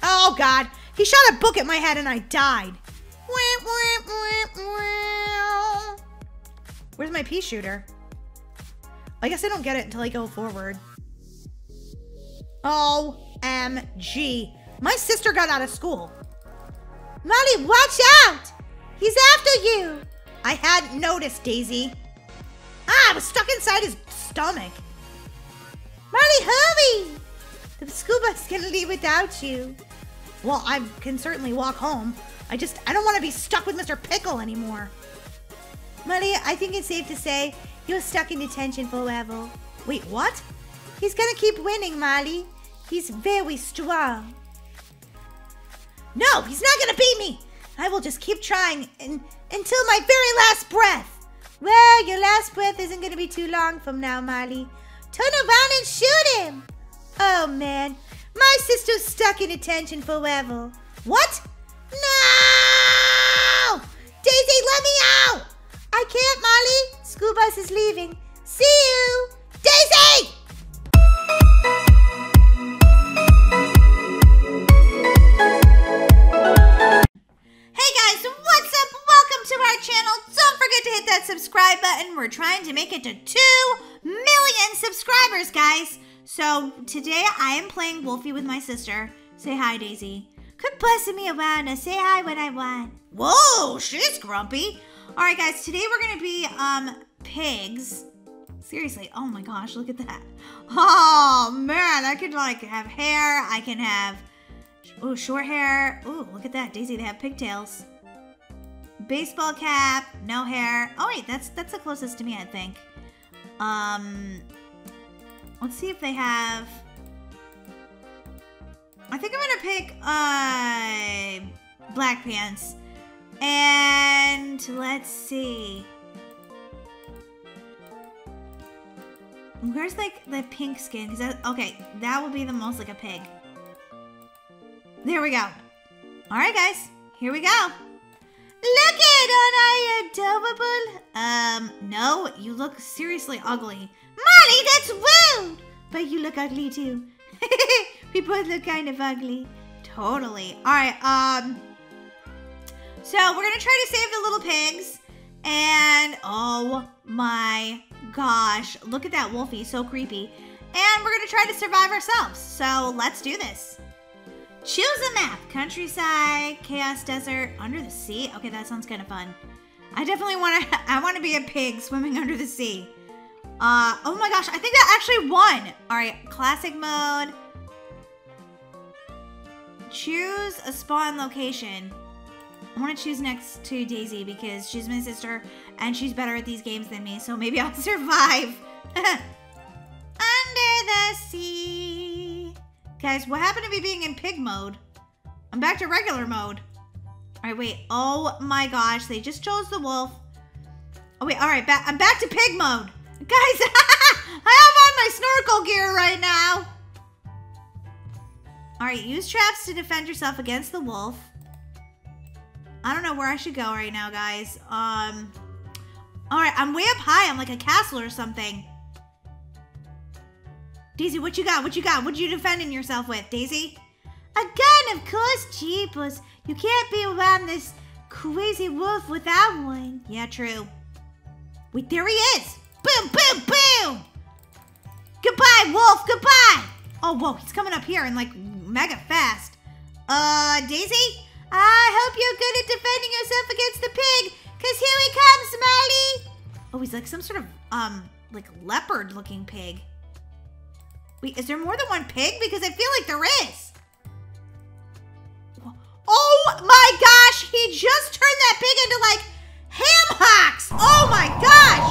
Oh, God. He shot a book at my head and I died. Where's my pea shooter? I guess I don't get it until I go forward. OMG. My sister got out of school. Molly, watch out! He's after you! I hadn't noticed, Daisy. Ah, I was stuck inside his stomach. Molly, hurry! The school bus gonna leave without you. Well, I can certainly walk home. I just, I don't want to be stuck with Mr. Pickle anymore. Molly, I think it's safe to say you're stuck in detention forever. Wait, what? He's gonna keep winning, Molly. He's very strong. No, he's not gonna beat me! I will just keep trying in, until my very last breath. Well, your last breath isn't gonna be too long from now, Molly. Turn around and shoot him! Oh man, my sister's stuck in detention forever. What? No! Daisy, let me out! I can't, Molly. School bus is leaving. See you! Daisy! Our channel. Don't forget to hit that subscribe button. We're trying to make it to 2 million subscribers, guys. So today I am playing Wolfie with my sister. Say hi, Daisy. Quit bussing me around and say hi when I want. Whoa, she's grumpy. All right, guys, today we're going to be um pigs. Seriously, oh my gosh, look at that. Oh, man, I could like have hair. I can have, oh, short hair. Oh, look at that, Daisy, they have pigtails baseball cap, no hair. Oh wait, that's that's the closest to me, I think. Um, let's see if they have. I think I'm gonna pick uh black pants, and let's see. Where's like the pink skin? Is that okay? That will be the most like a pig. There we go. All right, guys, here we go. Look it, aren't I adorable? Um, no, you look seriously ugly. Molly, that's rude! But you look ugly too. we both look kind of ugly. Totally. Alright, um... So, we're gonna try to save the little pigs. And, oh my gosh. Look at that Wolfie, so creepy. And we're gonna try to survive ourselves. So, let's do this. Choose a map. Countryside, Chaos Desert, Under the Sea. Okay, that sounds kind of fun. I definitely want to, I want to be a pig swimming under the sea. Uh, oh my gosh, I think that actually won. All right, classic mode. Choose a spawn location. I want to choose next to Daisy because she's my sister and she's better at these games than me, so maybe I'll survive. Under the sea. Guys, what happened to me being in pig mode? I'm back to regular mode. All right, wait. Oh my gosh, they just chose the wolf. Oh wait, all right, back. I'm back to pig mode. Guys, I have on my snorkel gear right now. All right, use traps to defend yourself against the wolf. I don't know where I should go right now, guys. Um, all right, I'm way up high. I'm like a castle or something. Daisy, what you got? What you got? What you defending yourself with, Daisy? A gun, of course, jeepers. You can't be around this crazy wolf without one. Yeah, true. Wait, there he is. Boom, boom, boom. Goodbye, wolf. Goodbye. Oh, whoa, he's coming up here and like mega fast. Uh, Daisy? I hope you're good at defending yourself against the pig, because here he comes, Smiley. Oh, he's like some sort of, um, like leopard looking pig. Wait, is there more than one pig? Because I feel like there is. Oh my gosh, he just turned that pig into like ham hocks. Oh my gosh.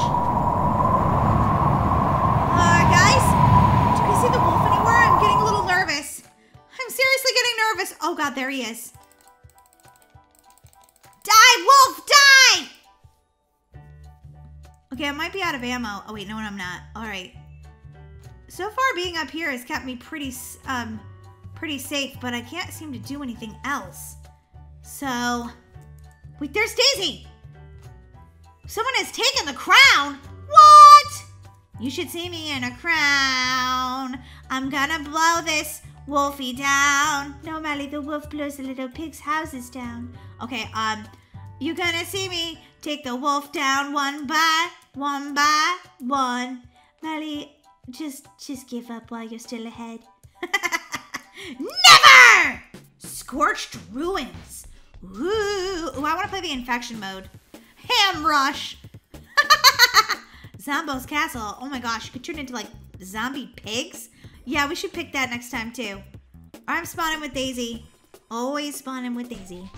Uh, guys, do you see the wolf anywhere? I'm getting a little nervous. I'm seriously getting nervous. Oh God, there he is. Die, wolf, die! Okay, I might be out of ammo. Oh wait, no, I'm not. All right. So far, being up here has kept me pretty, um, pretty safe, but I can't seem to do anything else. So, wait, there's Daisy! Someone has taken the crown! What? You should see me in a crown. I'm gonna blow this wolfie down. Normally, the wolf blows the little pig's houses down. Okay, um, you gonna see me take the wolf down one by one by one. Molly, just, just give up while you're still ahead. Never! Scorched ruins. Ooh, Ooh I want to play the infection mode. Ham rush. Zombo's castle. Oh my gosh, you could turn into like zombie pigs. Yeah, we should pick that next time too. I'm spawning with Daisy. Always spawning with Daisy.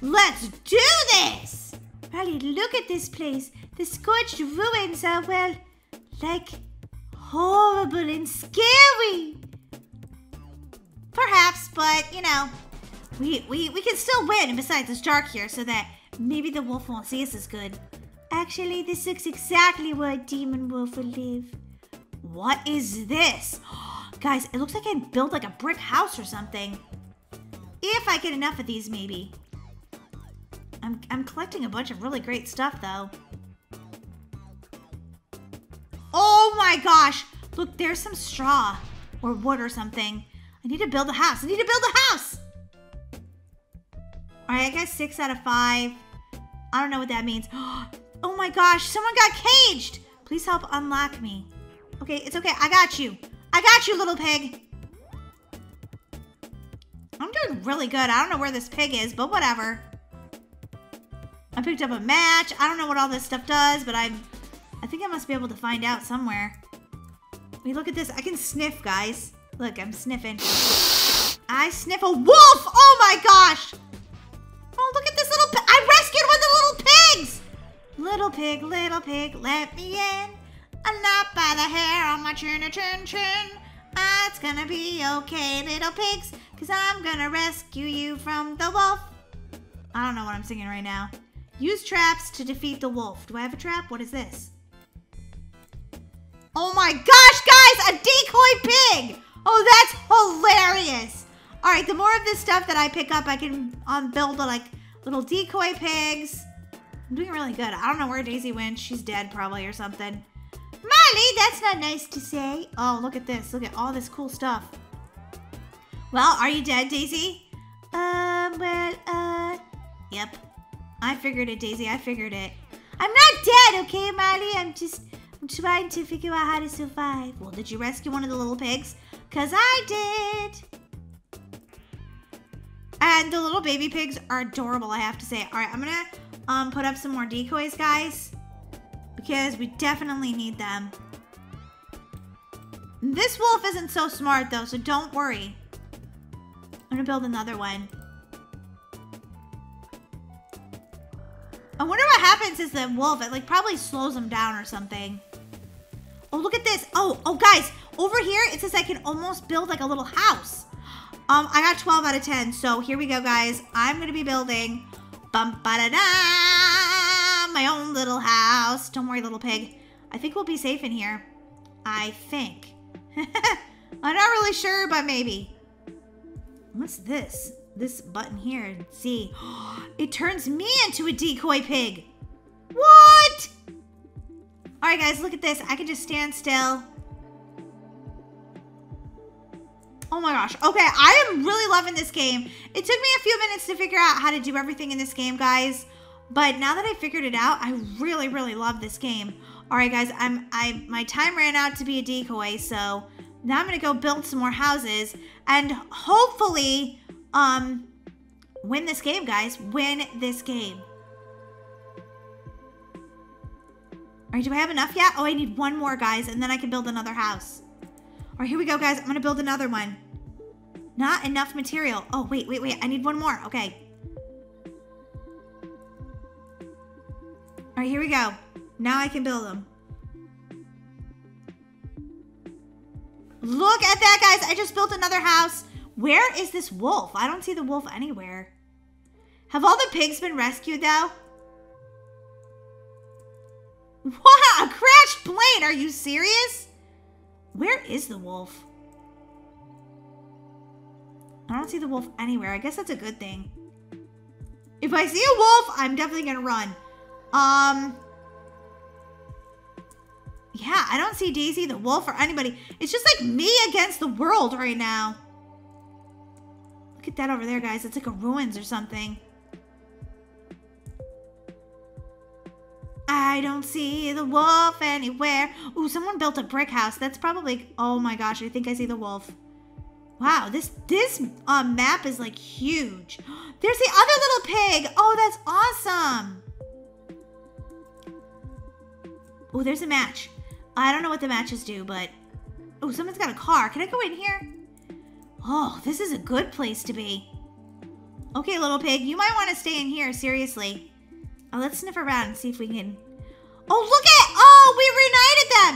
Let's do this! Riley, look at this place. The scorched ruins are, well, like horrible and scary. Perhaps, but you know, we, we, we can still win. And besides, it's dark here, so that maybe the wolf won't see us as good. Actually, this looks exactly where a demon wolf would live. What is this? Guys, it looks like I built like a brick house or something. If I get enough of these, maybe. I'm, I'm collecting a bunch of really great stuff, though. Oh my gosh! Look, there's some straw or wood or something. I need to build a house. I need to build a house! All right, I got six out of five. I don't know what that means. Oh my gosh, someone got caged! Please help unlock me. Okay, it's okay. I got you. I got you, little pig. I'm doing really good. I don't know where this pig is, but whatever. I picked up a match. I don't know what all this stuff does, but I'm, I think I must be able to find out somewhere. Wait, look at this. I can sniff, guys. Look, I'm sniffing. I sniff a wolf! Oh my gosh! Oh, look at this little pig. I rescued one of the little pigs! Little pig, little pig, let me in. I'm not by the hair on my chin, chin, chin. Ah, it's gonna be okay, little pigs, because I'm gonna rescue you from the wolf. I don't know what I'm singing right now. Use traps to defeat the wolf. Do I have a trap? What is this? Oh my gosh, guys, a decoy pig. Oh, that's hilarious. All right, the more of this stuff that I pick up, I can um, build like little decoy pigs. I'm doing really good. I don't know where Daisy went. She's dead probably or something. Molly, that's not nice to say. Oh, look at this. Look at all this cool stuff. Well, are you dead, Daisy? Um, well, uh, yep. I figured it, Daisy. I figured it. I'm not dead, okay, Molly? I'm just, I'm trying to figure out how to survive. Well, did you rescue one of the little pigs? Because I did. And the little baby pigs are adorable, I have to say. All right, I'm going to um, put up some more decoys, guys. Because we definitely need them. This wolf isn't so smart, though, so don't worry. I'm going to build another one. I wonder what happens is the wolf, it like probably slows him down or something. Oh, look at this. Oh, oh, guys, over here, it says I can almost build like a little house. Um, I got 12 out of 10, so here we go, guys. I'm going to be building bum ba da da my own little house. Don't worry, little pig. I think we'll be safe in here. I think. I'm not really sure, but maybe. What's this? this button here see. It turns me into a decoy pig. What? All right, guys, look at this. I can just stand still. Oh my gosh. Okay, I am really loving this game. It took me a few minutes to figure out how to do everything in this game, guys. But now that I figured it out, I really, really love this game. All right, guys, I'm I my time ran out to be a decoy, so now I'm gonna go build some more houses and hopefully um, win this game, guys. Win this game. All right, do I have enough yet? Oh, I need one more, guys, and then I can build another house. All right, here we go, guys. I'm to build another one. Not enough material. Oh, wait, wait, wait. I need one more. Okay. All right, here we go. Now I can build them. Look at that, guys. I just built another house. Where is this wolf? I don't see the wolf anywhere. Have all the pigs been rescued, though? Wow, a crashed plane. Are you serious? Where is the wolf? I don't see the wolf anywhere. I guess that's a good thing. If I see a wolf, I'm definitely to run. Um, yeah, I don't see Daisy, the wolf, or anybody. It's just like me against the world right now. Look at that over there, guys. It's like a ruins or something. I don't see the wolf anywhere. Ooh, someone built a brick house. That's probably, oh my gosh, I think I see the wolf. Wow, this this uh, map is like huge. There's the other little pig. Oh, that's awesome. Oh, there's a match. I don't know what the matches do, but... Oh, someone's got a car. Can I go in here? Oh, this is a good place to be. Okay, little pig, you might want to stay in here, seriously. Oh, let's sniff around and see if we can... Oh, look at... Oh, we reunited them!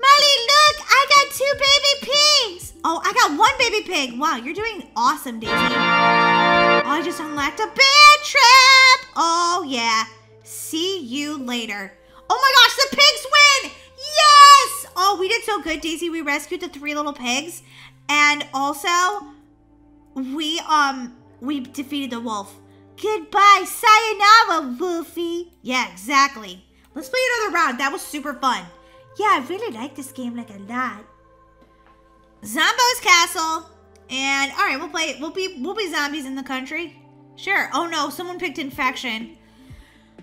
Molly, look! I got two baby pigs! Oh, I got one baby pig. Wow, you're doing awesome, Daisy. Oh, I just unlocked a bear trap! Oh, yeah. See you later. Oh my gosh, the pigs win! Yes! Oh, we did so good, Daisy. We rescued the three little pigs. And also, we um we defeated the wolf. Goodbye, sayonara, Wolfie. Yeah, exactly. Let's play another round. That was super fun. Yeah, I really like this game like a lot. Zombo's Castle. And all right, we'll play. We'll be we'll be zombies in the country. Sure. Oh no, someone picked infection.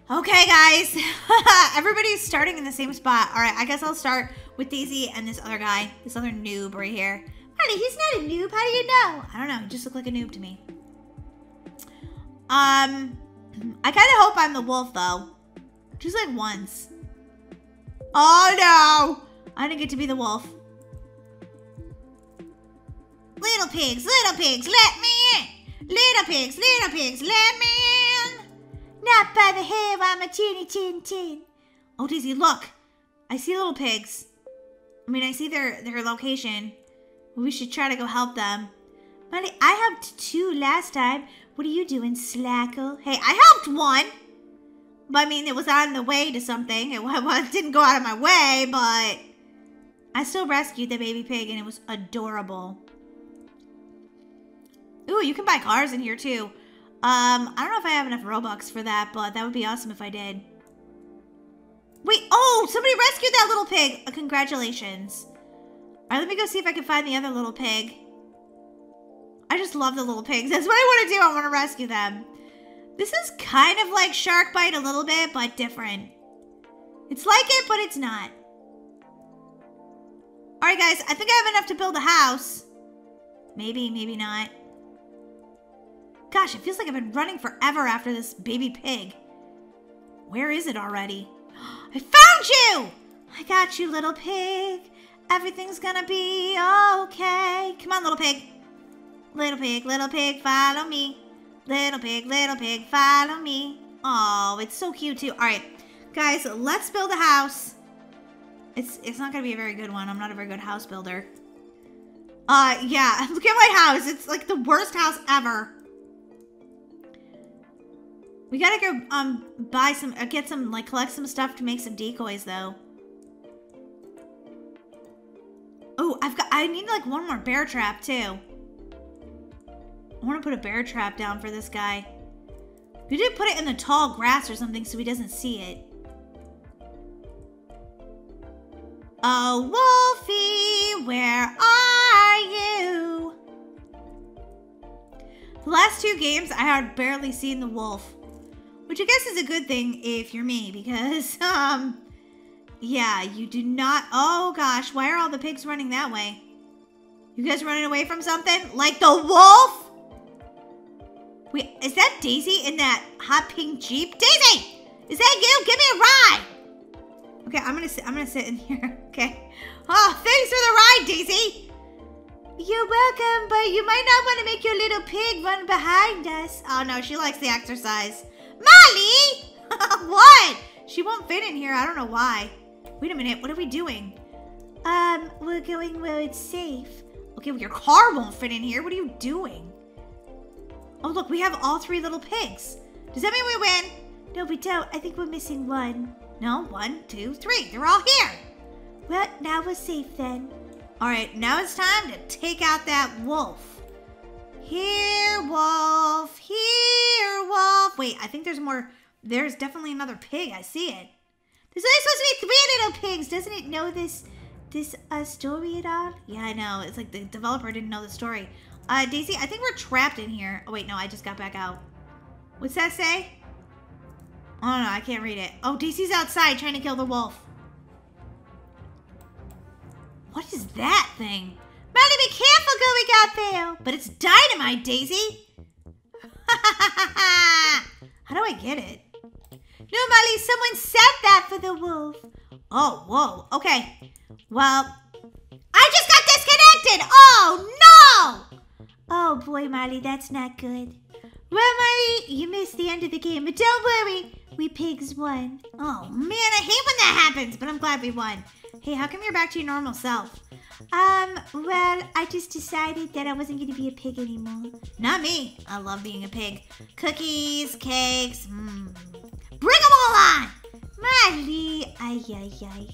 Okay, guys. Everybody's starting in the same spot. All right, I guess I'll start with Daisy and this other guy, this other noob right here. Honey, he's not a noob. How do you know? I don't know. He just looked like a noob to me. Um, I kind of hope I'm the wolf, though. Just like once. Oh, no. I didn't get to be the wolf. Little pigs, little pigs, let me in. Little pigs, little pigs, let me in. Not by the hair, I'm a teeny, teeny, teeny. Oh, Daisy, look. I see little pigs. I mean, I see their, their location. We should try to go help them. I helped two last time. What are you doing, slacker? Hey, I helped one. But I mean, it was on the way to something. It, it didn't go out of my way, but I still rescued the baby pig and it was adorable. Ooh, you can buy cars in here too. Um, I don't know if I have enough Robux for that, but that would be awesome if I did. Wait, oh, somebody rescued that little pig. Uh, congratulations. All right, let me go see if I can find the other little pig. I just love the little pigs. That's what I want to do. I want to rescue them. This is kind of like Shark Bite a little bit, but different. It's like it, but it's not. All right, guys, I think I have enough to build a house. Maybe, maybe not. Gosh, it feels like I've been running forever after this baby pig. Where is it already? I found you! I got you, little pig. Everything's gonna be okay. Come on, little pig. Little pig, little pig, follow me. Little pig, little pig, follow me. Oh, it's so cute too. All right, guys, let's build a house. It's it's not gonna be a very good one. I'm not a very good house builder. Uh, yeah, look at my house. It's like the worst house ever. We gotta go, um, buy some, uh, get some, like, collect some stuff to make some decoys, though. Oh, I've got, I need, like, one more bear trap, too. I want to put a bear trap down for this guy. We did put it in the tall grass or something so he doesn't see it. Oh, Wolfie, where are you? The last two games, I had barely seen the wolf. Which I guess is a good thing if you're me, because, um, yeah, you do not, oh gosh, why are all the pigs running that way? You guys running away from something? Like the wolf? Wait, is that Daisy in that hot pink Jeep? Daisy! Is that you? Give me a ride! Okay, I'm gonna sit, I'm gonna sit in here, okay? Oh, thanks for the ride, Daisy! You're welcome, but you might not want to make your little pig run behind us. Oh no, she likes the exercise. Molly! what? She won't fit in here. I don't know why. Wait a minute. What are we doing? Um, we're going where it's safe. Okay, well, your car won't fit in here. What are you doing? Oh, look, we have all three little pigs. Does that mean we win? No, we don't. I think we're missing one. No, one, two, three. They're all here. Well, now we're safe then. All right, now it's time to take out that wolf. Here, wolf. Here, wolf. Wait, I think there's more. There's definitely another pig. I see it. There's only supposed to be three little pigs. Doesn't it know this this uh, story at all? Yeah, I know. It's like the developer didn't know the story. Uh, Daisy, I think we're trapped in here. Oh, wait, no, I just got back out. What's that say? Oh, no, I can't read it. Oh, Daisy's outside trying to kill the wolf. What is that thing? Molly, be careful going out there. But it's dynamite, Daisy. How do I get it? No, Molly, someone said that for the wolf. Oh, whoa. Okay. Well, I just got disconnected. Oh, no. Oh, boy, Molly, that's not good. Well, Molly, you missed the end of the game, but don't worry. We pigs won. Oh, man, I hate when that happens, but I'm glad we won. Hey, how come you're back to your normal self? Um, well, I just decided that I wasn't going to be a pig anymore. Not me. I love being a pig. Cookies, cakes, mmm. Bring them all on! Molly, ay, ay, ay.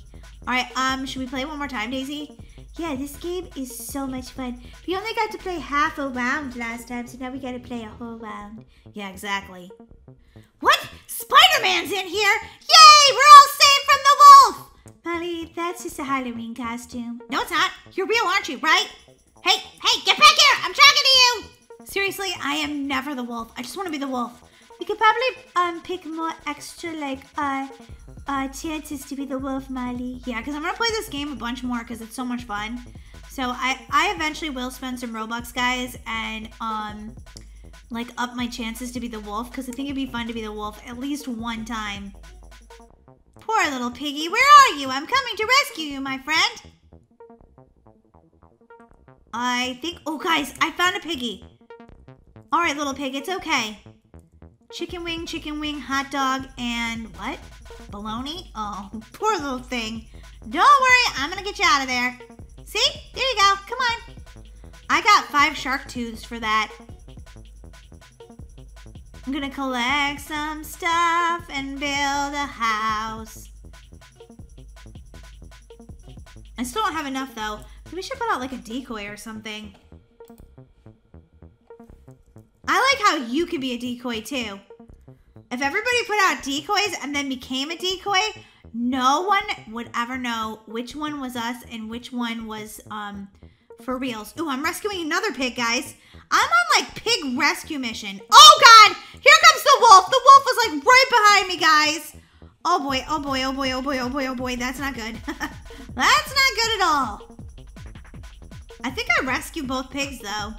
All right, um, should we play one more time, Daisy? Yeah, this game is so much fun. We only got to play half a round last time, so now we got to play a whole round. Yeah, exactly. What? Spider-Man's in here? Yay, we're all safe from the wolf! Molly, that's just a Halloween costume. No, it's not. You're real, aren't you, right? Hey, hey, get back here! I'm talking to you! Seriously, I am never the wolf. I just want to be the wolf. We could probably um pick more extra like uh uh chances to be the wolf, Molly. Yeah, because I'm gonna play this game a bunch more because it's so much fun. So I I eventually will spend some Robux, guys, and um like up my chances to be the wolf because I think it'd be fun to be the wolf at least one time. Poor little piggy, where are you? I'm coming to rescue you, my friend. I think, oh guys, I found a piggy. All right, little pig, it's okay. Chicken wing, chicken wing, hot dog, and what? Bologna? Oh, poor little thing. Don't worry, I'm gonna get you out of there. See? There you go, come on. I got five shark tooths for that. I'm gonna collect some stuff and build a house. I still don't have enough though. Maybe we should put out like a decoy or something. I like how you could be a decoy too. If everybody put out decoys and then became a decoy, no one would ever know which one was us and which one was um for reals. Ooh, I'm rescuing another pig, guys. I'm on like pig rescue mission. Oh god! Here comes the wolf! The wolf was like right behind me, guys. Oh boy, oh boy, oh boy, oh boy, oh boy, oh boy. That's not good. That's not good at all. I think I rescued both pigs though.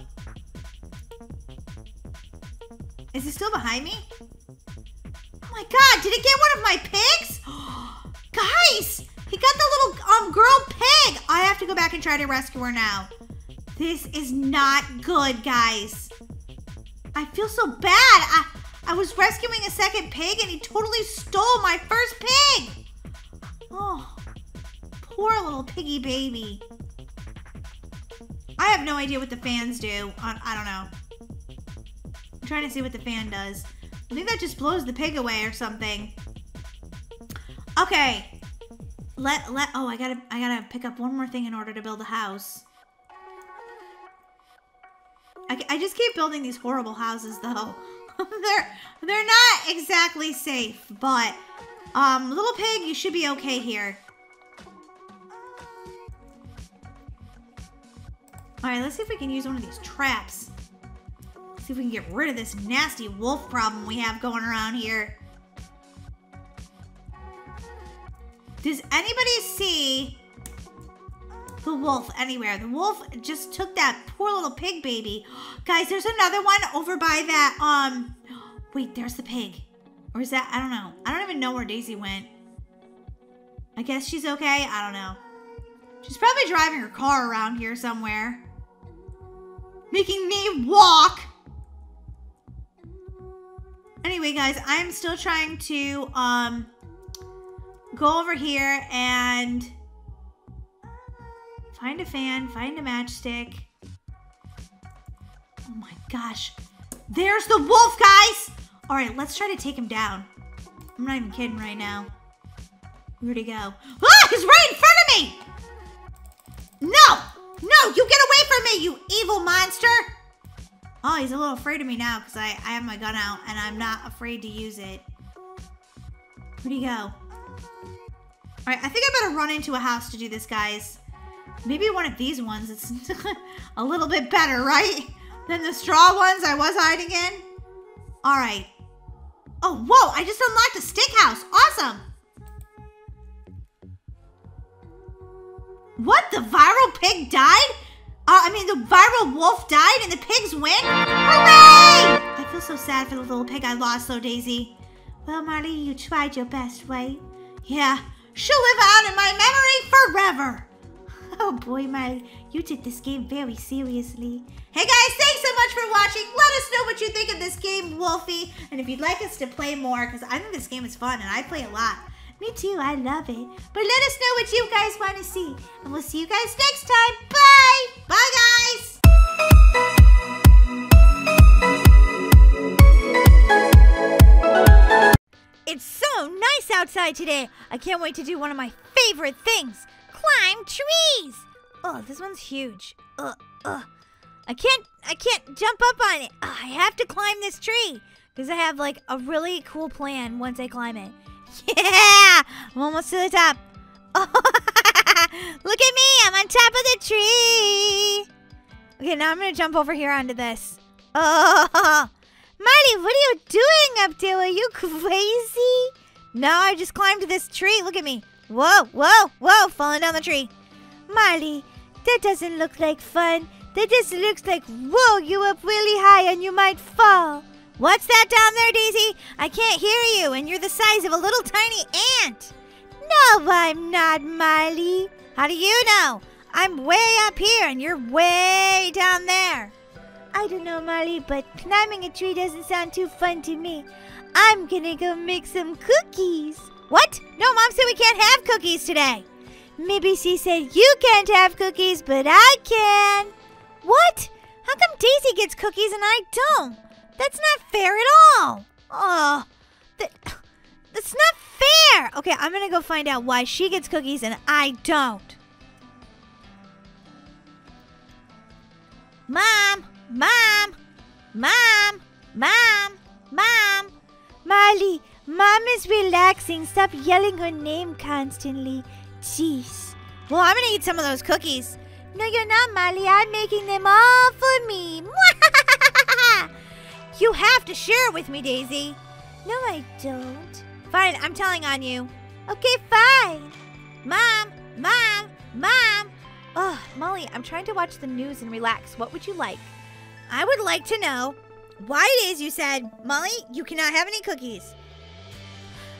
Is he still behind me? Oh my god, did it get one of my pigs? Guys, he got the little um girl pig. I have to go back and try to rescue her now. This is not good, guys. I feel so bad. I, I was rescuing a second pig and he totally stole my first pig. Oh, poor little piggy baby. I have no idea what the fans do. I, I don't know. Trying to see what the fan does. I think that just blows the pig away or something. Okay. Let let oh I gotta I gotta pick up one more thing in order to build a house. I, I just keep building these horrible houses though. they're they're not exactly safe, but um little pig, you should be okay here. Alright, let's see if we can use one of these traps. See if we can get rid of this nasty wolf problem we have going around here. Does anybody see the wolf anywhere? The wolf just took that poor little pig baby. Guys, there's another one over by that, um, wait, there's the pig. Or is that, I don't know. I don't even know where Daisy went. I guess she's okay. I don't know. She's probably driving her car around here somewhere making me walk. Anyway, guys, I'm still trying to um go over here and find a fan, find a matchstick. Oh my gosh. There's the wolf, guys! All right, let's try to take him down. I'm not even kidding right now. Where'd he go? Ah, he's right in front of me! No! No, you get away from me, you evil monster! Oh, he's a little afraid of me now because I, I have my gun out and I'm not afraid to use it. Where'd he go? Alright, I think I better run into a house to do this, guys. Maybe one of these ones. It's a little bit better, right? Than the straw ones I was hiding in. Alright. Oh, whoa, I just unlocked a stick house. Awesome. What? The viral pig died? Uh, I mean, the viral wolf died and the pigs win? Hooray! I feel so sad for the little pig I lost, though, Daisy. Well, Molly, you tried your best, right? Yeah, she'll live on in my memory forever. Oh boy, Molly, you took this game very seriously. Hey guys, thanks so much for watching. Let us know what you think of this game, Wolfie. And if you'd like us to play more, because I think this game is fun and I play a lot. Me too, I love it. But let us know what you guys want to see. And we'll see you guys next time. Bye! Bye, guys! It's so nice outside today. I can't wait to do one of my favorite things climb trees. Oh, this one's huge. Ugh, ugh. I can't, I can't jump up on it. Ugh, I have to climb this tree because I have like a really cool plan once I climb it. Yeah! I'm almost to the top. Look at me! I'm on top of the tree! Okay, now I'm gonna jump over here onto this. Oh, Molly, what are you doing up there? Are you crazy? No, I just climbed this tree. Look at me. Whoa, whoa, whoa, falling down the tree. Molly, that doesn't look like fun. That just looks like, whoa, you up really high and you might fall. What's that down there, Daisy? I can't hear you, and you're the size of a little tiny ant. No, I'm not, Miley. How do you know? I'm way up here, and you're way down there. I don't know, Molly, but climbing a tree doesn't sound too fun to me. I'm gonna go make some cookies. What? No, Mom said we can't have cookies today. Maybe she said you can't have cookies, but I can. What? How come Daisy gets cookies and I don't? That's not fair at all. Oh, that, that's not fair. Okay, I'm going to go find out why she gets cookies and I don't. Mom, Mom, Mom! Mom! Mom! Molly, Mom is relaxing. Stop yelling her name constantly. Jeez. Well, I'm gonna eat some of those cookies. No, you're not, Molly. I'm making them all for me. you have to share with me, Daisy. No, I don't. Fine, I'm telling on you. Okay, fine. Mom, Mom, Mom. Oh, Molly, I'm trying to watch the news and relax. What would you like? I would like to know why it is you said, Molly, you cannot have any cookies.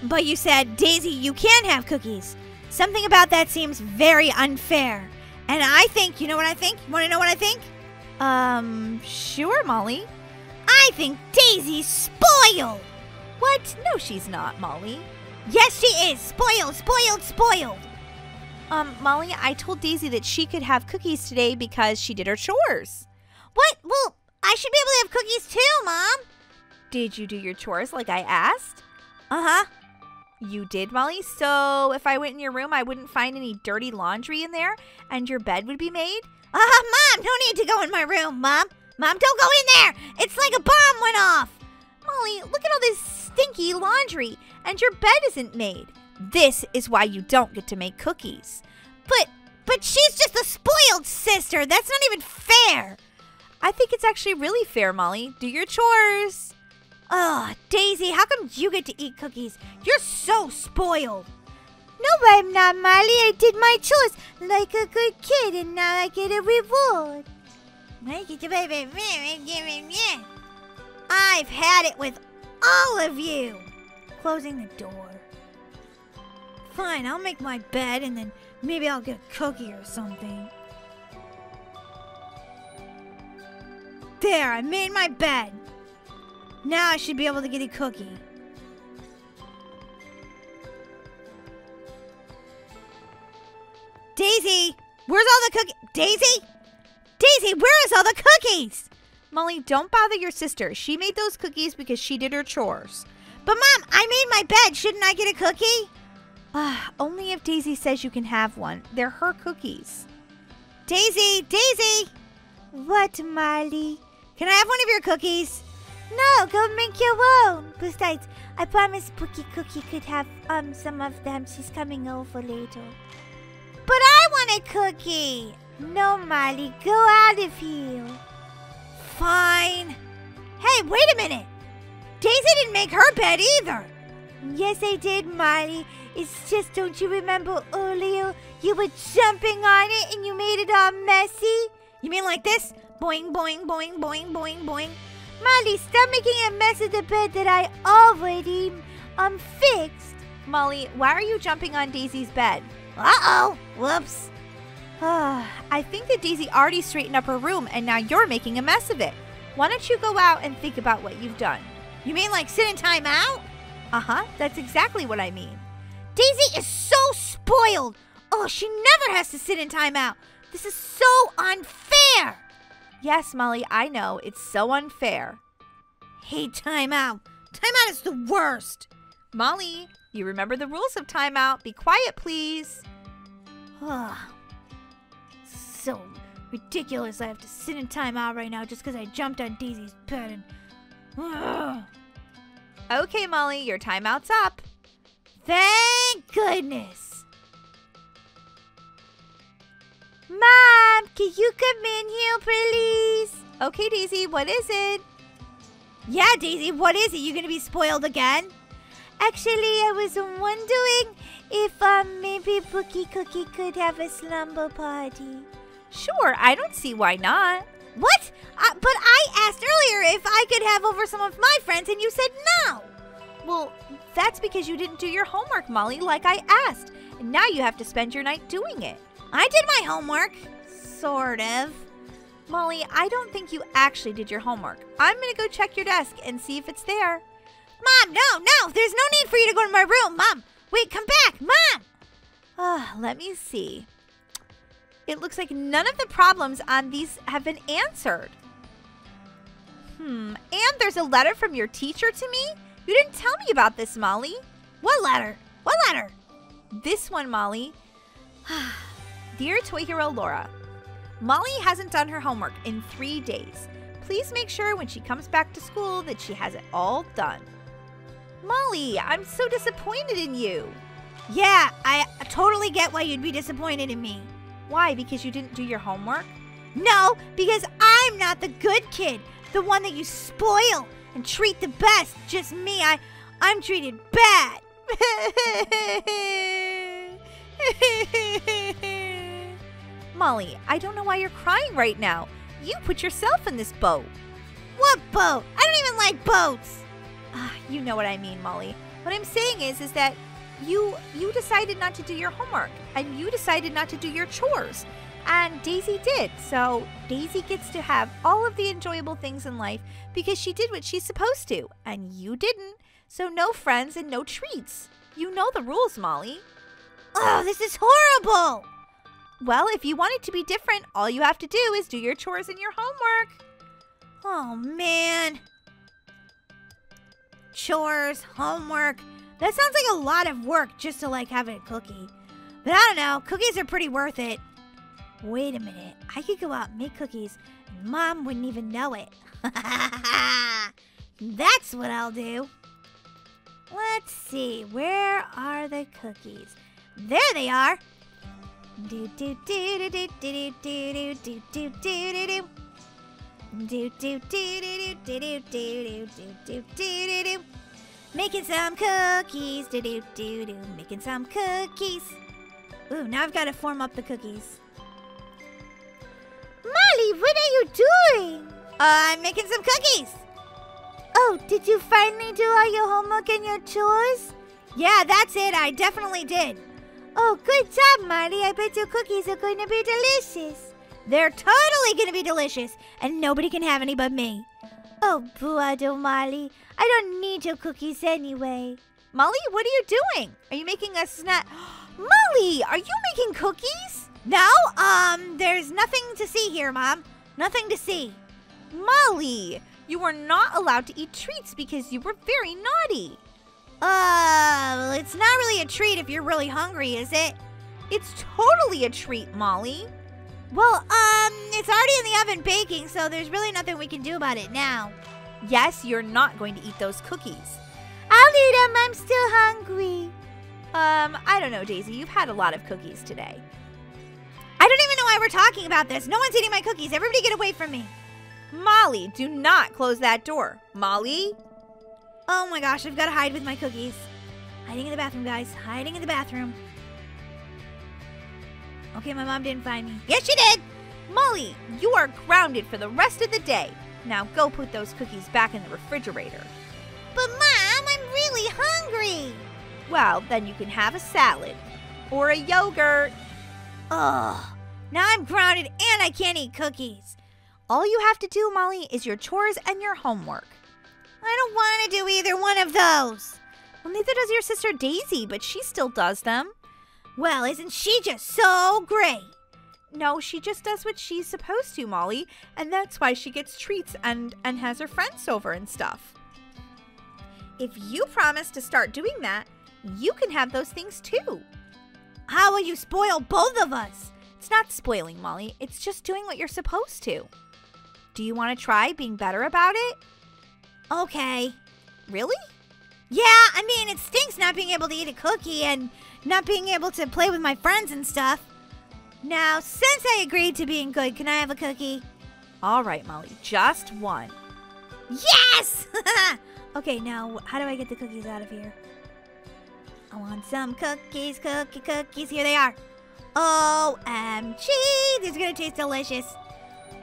But you said, Daisy, you can have cookies. Something about that seems very unfair. And I think, you know what I think? You want to know what I think? Um, sure, Molly. I think Daisy's spoiled. What? No, she's not, Molly. Yes, she is. Spoiled, spoiled, spoiled. Um, Molly, I told Daisy that she could have cookies today because she did her chores. What? Well, I should be able to have cookies too, Mom. Did you do your chores like I asked? Uh huh. You did, Molly? So if I went in your room, I wouldn't find any dirty laundry in there and your bed would be made? Uh Mom, no need to go in my room, Mom. Mom, don't go in there. It's like a bomb went off. Molly, look at all this stinky laundry and your bed isn't made. This is why you don't get to make cookies. But, but she's just a spoiled sister. That's not even fair. I think it's actually really fair, Molly. Do your chores. Ugh, Daisy, how come you get to eat cookies? You're so spoiled. No, I'm not, Molly. I did my chores like a good kid, and now I get a reward. I've had it with all of you. Closing the door. Fine, I'll make my bed and then maybe I'll get a cookie or something. There, I made my bed. Now I should be able to get a cookie. Daisy, where's all the cookies? Daisy? Daisy, where is all the cookies? Molly, don't bother your sister. She made those cookies because she did her chores. But mom, I made my bed. Shouldn't I get a cookie? Ah, only if Daisy says you can have one. They're her cookies. Daisy, Daisy! What, Molly? Can I have one of your cookies? No, go make your own. Besides, I promised Pookie Cookie could have um some of them. She's coming over later. But I want a cookie. No, Molly, go out of here. Fine. Hey, wait a minute. Daisy didn't make her bed either. Yes, I did, Molly. It's just, don't you remember earlier? You were jumping on it and you made it all messy. You mean like this? Boing, boing, boing, boing, boing, boing. Molly, stop making a mess of the bed that I already um fixed. Molly, why are you jumping on Daisy's bed? Uh-oh. Whoops. I think that Daisy already straightened up her room and now you're making a mess of it. Why don't you go out and think about what you've done? You mean like sit in time out? Uh-huh, that's exactly what I mean. Daisy is so spoiled. Oh, she never has to sit in time out. This is so unfair. Yes, Molly, I know. It's so unfair. Hate timeout. Timeout is the worst. Molly, you remember the rules of timeout. Be quiet, please. so ridiculous I have to sit in timeout right now just because I jumped on Daisy's bed and... okay, Molly, your timeout's up. Thank goodness. Mom, can you come in here, please? Okay, Daisy, what is it? Yeah, Daisy, what is it? You gonna be spoiled again? Actually, I was wondering if um maybe Pookie Cookie could have a slumber party. Sure, I don't see why not. What? Uh, but I asked earlier if I could have over some of my friends, and you said no. Well, that's because you didn't do your homework, Molly, like I asked. And now you have to spend your night doing it. I did my homework. Sort of. Molly, I don't think you actually did your homework. I'm going to go check your desk and see if it's there. Mom, no, no, there's no need for you to go to my room. Mom, wait, come back. Mom. Uh, let me see. It looks like none of the problems on these have been answered. Hmm, and there's a letter from your teacher to me? You didn't tell me about this, Molly. What letter? What letter? This one, Molly. Dear Toy Hero Laura, Molly hasn't done her homework in three days. Please make sure when she comes back to school that she has it all done. Molly, I'm so disappointed in you. Yeah, I totally get why you'd be disappointed in me. Why? Because you didn't do your homework? No, because I'm not the good kid, the one that you spoil and treat the best. Just me, I I'm treated bad. Molly, I don't know why you're crying right now. You put yourself in this boat. What boat? I don't even like boats. Ah, you know what I mean, Molly. What I'm saying is is that you you decided not to do your homework and you decided not to do your chores. And Daisy did. So Daisy gets to have all of the enjoyable things in life because she did what she's supposed to and you didn't. So no friends and no treats. You know the rules, Molly. Oh, this is horrible. Well, if you want it to be different, all you have to do is do your chores and your homework. Oh, man. Chores, homework. That sounds like a lot of work just to like have a cookie. But I don't know, cookies are pretty worth it. Wait a minute, I could go out and make cookies and mom wouldn't even know it. That's what I'll do. Let's see, where are the cookies? There they are. Do do do do do do do do do do do do. Do do do do do do do do do do do do. Making some cookies. Do do do do. Making some cookies. Ooh, now I've got to form up the cookies. Molly, what are you doing? Uh, I'm making some cookies. Oh, did you finally do all your homework and your chores? Yeah, that's it. I definitely did. Oh, good job, Molly. I bet your cookies are going to be delicious. They're totally going to be delicious, and nobody can have any but me. Oh, Buado, Molly. I don't need your cookies anyway. Molly, what are you doing? Are you making a snack? Molly, are you making cookies? No, um, there's nothing to see here, Mom. Nothing to see. Molly, you were not allowed to eat treats because you were very naughty. Uh, it's not really a treat if you're really hungry, is it? It's totally a treat, Molly. Well, um, it's already in the oven baking, so there's really nothing we can do about it now. Yes, you're not going to eat those cookies. I'll eat them. I'm still hungry. Um, I don't know, Daisy. You've had a lot of cookies today. I don't even know why we're talking about this. No one's eating my cookies. Everybody get away from me. Molly, do not close that door. Molly? Oh my gosh, I've got to hide with my cookies. Hiding in the bathroom, guys. Hiding in the bathroom. Okay, my mom didn't find me. Yes, she did. Molly, you are grounded for the rest of the day. Now go put those cookies back in the refrigerator. But, Mom, I'm really hungry. Well, then you can have a salad or a yogurt. Ugh. Now I'm grounded and I can't eat cookies. All you have to do, Molly, is your chores and your homework. I don't want to do either one of those. Well, neither does your sister Daisy, but she still does them. Well, isn't she just so great? No, she just does what she's supposed to, Molly, and that's why she gets treats and and has her friends over and stuff. If you promise to start doing that, you can have those things too. How will you spoil both of us? It's not spoiling, Molly. It's just doing what you're supposed to. Do you want to try being better about it? Okay. Really? Yeah, I mean, it stinks not being able to eat a cookie and not being able to play with my friends and stuff. Now, since I agreed to being good, can I have a cookie? All right, Molly, just one. Yes! okay, now, how do I get the cookies out of here? I want some cookies, cookie, cookies. Here they are. OMG, these are gonna taste delicious.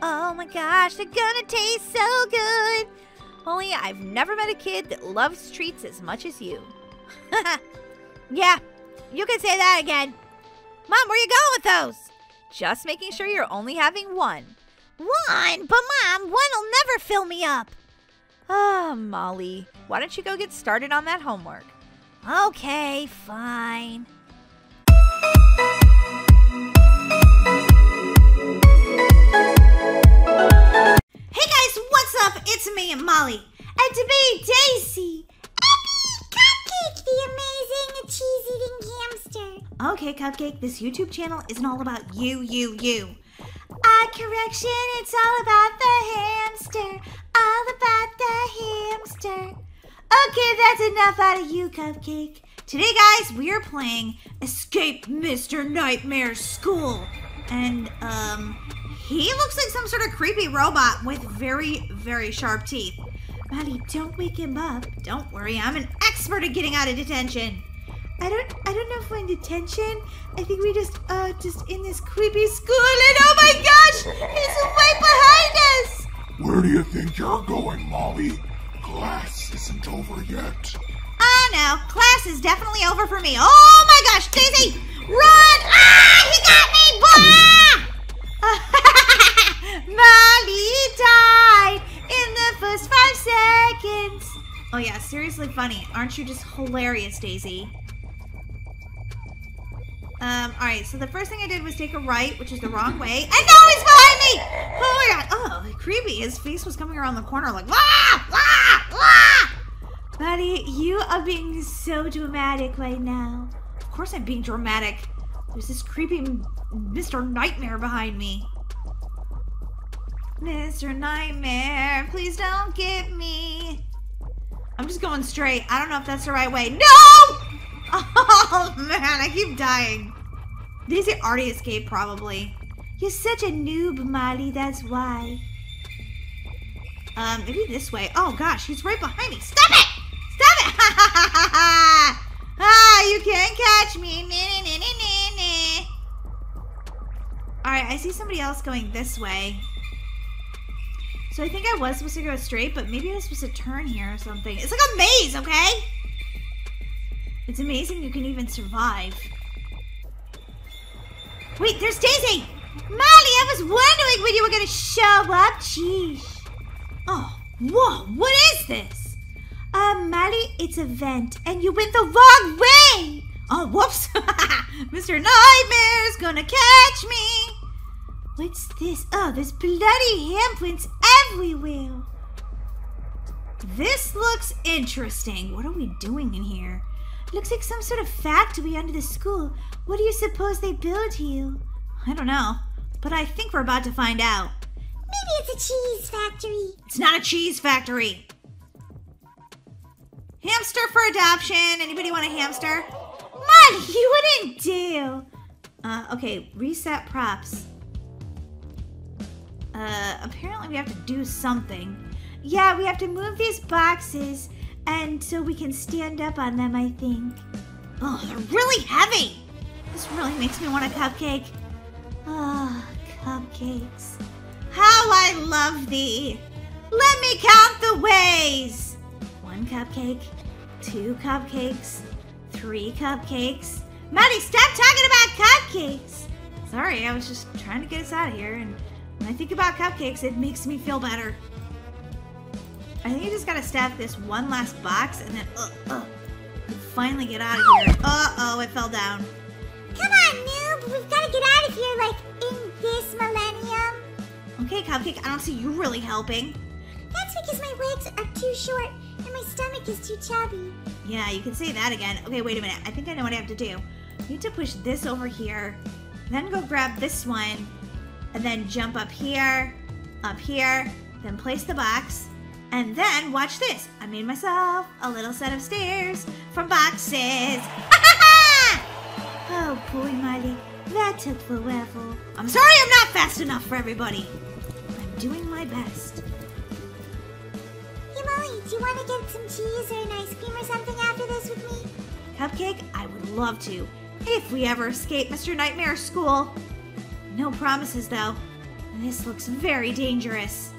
Oh my gosh, they're gonna taste so good. Molly, I've never met a kid that loves treats as much as you. yeah, you can say that again. Mom, where you going with those? Just making sure you're only having one. One? But Mom, one will never fill me up. Ah, Molly, why don't you go get started on that homework? Okay, fine. Hey guys, what's up? It's me Molly. And to be Daisy. Cupcake, the amazing cheese-eating hamster. Okay, Cupcake, this YouTube channel isn't all about you, you, you. Uh, correction, it's all about the hamster. All about the hamster. Okay, that's enough out of you, Cupcake. Today, guys, we are playing Escape Mr. Nightmare School. And, um, he looks like some sort of creepy robot with very, very sharp teeth. Maddie, don't wake him up. Don't worry, I'm an expert at getting out of detention. I don't I don't know if we're in detention. I think we just uh just in this creepy school and oh my gosh! He's right behind us! Where do you think you're going, Molly? Class isn't over yet. Oh no, class is definitely over for me. Oh my gosh, Daisy! Run! Ah! He got me! Bah! Molly died in the first five seconds. Oh yeah, seriously funny. Aren't you just hilarious, Daisy? Um, alright, so the first thing I did was take a right, which is the wrong way. And now he's behind me! Oh my god. Oh, creepy. His face was coming around the corner like, wah! Wah! Wah! Buddy, you are being so dramatic right now. Of course I'm being dramatic. There's this creepy Mr. Nightmare behind me. Mr. Nightmare, please don't get me. I'm just going straight. I don't know if that's the right way. No! Oh man, I keep dying. Daisy already escaped, probably. You're such a noob, Molly, that's why. Um, maybe this way. Oh gosh, he's right behind me. Stop it! Stop it! ah, you can't catch me. Nee, nee, nee, nee, nee. Alright, I see somebody else going this way. So I think I was supposed to go straight, but maybe I was supposed to turn here or something. It's like a maze, okay? It's amazing you can even survive. Wait, there's Daisy! Molly, I was wondering when you were gonna show up. Jeez. Oh, whoa, what is this? Uh, Molly, it's a vent, and you went the wrong way! Oh, whoops! Mr. Nightmare's gonna catch me! What's this? Oh, there's bloody handprints everywhere! This looks interesting. What are we doing in here? Looks like some sort of factory under the school. What do you suppose they build here? I don't know, but I think we're about to find out. Maybe it's a cheese factory. It's not a cheese factory. Hamster for adoption. Anybody want a hamster? Molly, you wouldn't do. Uh, okay, reset props. Uh, apparently we have to do something. Yeah, we have to move these boxes and so we can stand up on them, I think. Oh, they're really heavy. This really makes me want a cupcake. Oh, cupcakes. How I love thee. Let me count the ways. One cupcake, two cupcakes, three cupcakes. Maddie, stop talking about cupcakes. Sorry, I was just trying to get us out of here, and when I think about cupcakes, it makes me feel better. I think you just gotta stack this one last box and then, uh, uh, finally get out of here. Uh-oh, it fell down. Come on, noob. We've gotta get out of here, like, in this millennium. Okay, Cupcake, I don't see you really helping. That's because my legs are too short and my stomach is too chubby. Yeah, you can say that again. Okay, wait a minute. I think I know what I have to do. You need to push this over here, then go grab this one, and then jump up here, up here, then place the box, and then watch this. I made myself a little set of stairs from boxes. oh boy, Miley, that took forever. I'm sorry I'm not fast enough for everybody. I'm doing my best. Hey Molly, do you want to get some cheese or an ice cream or something after this with me? Cupcake, I would love to. If we ever escape Mr. Nightmare's school. No promises though. This looks very dangerous.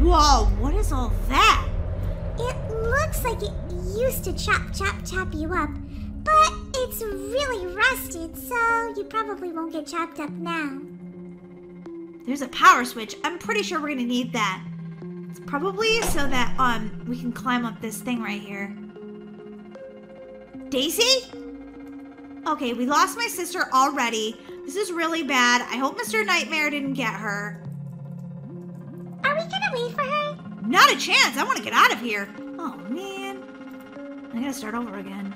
Whoa, what is all that? It looks like it used to chop, chop, chop you up, but it's really rusted, so you probably won't get chopped up now. There's a power switch. I'm pretty sure we're gonna need that. It's probably so that um we can climb up this thing right here. Daisy? Okay, we lost my sister already. This is really bad. I hope Mr. Nightmare didn't get her. Are we gonna wait for her? Not a chance. I want to get out of here. Oh, man. I gotta start over again.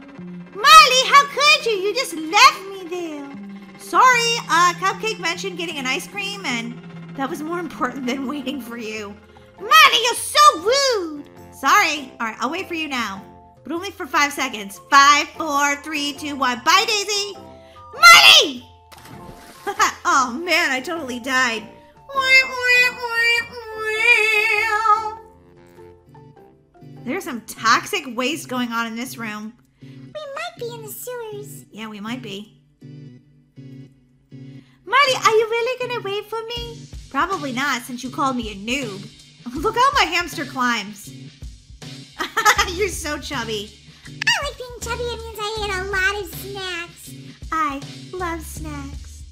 Molly, how could you? You just left me there. Sorry, uh, Cupcake mentioned getting an ice cream, and that was more important than waiting for you. Molly, you're so rude. Sorry. All right, I'll wait for you now. But only for five seconds. Five, four, three, two, one. Bye, Daisy. Money! oh, man, I totally died. There's some toxic waste going on in this room. We might be in the sewers. Yeah, we might be. Marty, are you really gonna wait for me? Probably not, since you called me a noob. Look how my hamster climbs. You're so chubby. I like being chubby. It means I ate a lot of snacks. I love snacks.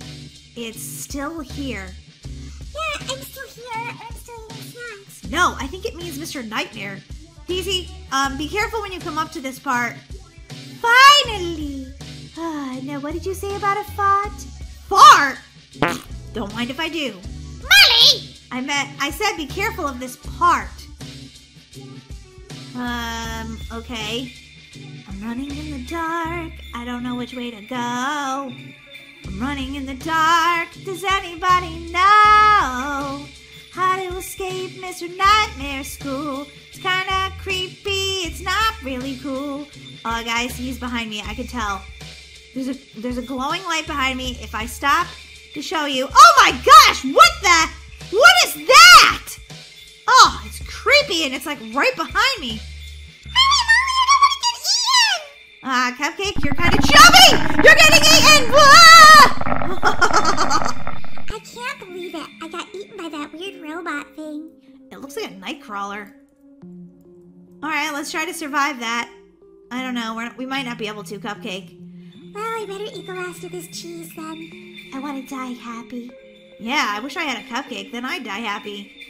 It's still here. Yeah, I'm still here. I'm still eating snacks. No, I think it means Mr. Nightmare. Daisy, um, be careful when you come up to this part. Finally! Ah, now what did you say about a fart? Fart? Don't mind if I do. Molly! I meant, I said be careful of this part. Um, okay. I'm running in the dark. I don't know which way to go. I'm running in the dark. Does anybody know how to escape Mr. Nightmare School? It's kinda creepy. It's not really cool. Oh, guys, he's behind me. I can tell. There's a there's a glowing light behind me. If I stop to show you, oh my gosh, what the? What is that? Oh, and it's like right behind me. Ah, Cupcake, you're kind of chubby! You're getting eaten! I can't believe it. I got eaten by that weird robot thing. it looks like a nightcrawler. All right, let's try to survive that. I don't know. We're, we might not be able to, Cupcake. Well, I better eat the last of this cheese then. I want to die happy. Yeah, I wish I had a cupcake. Then I'd die happy.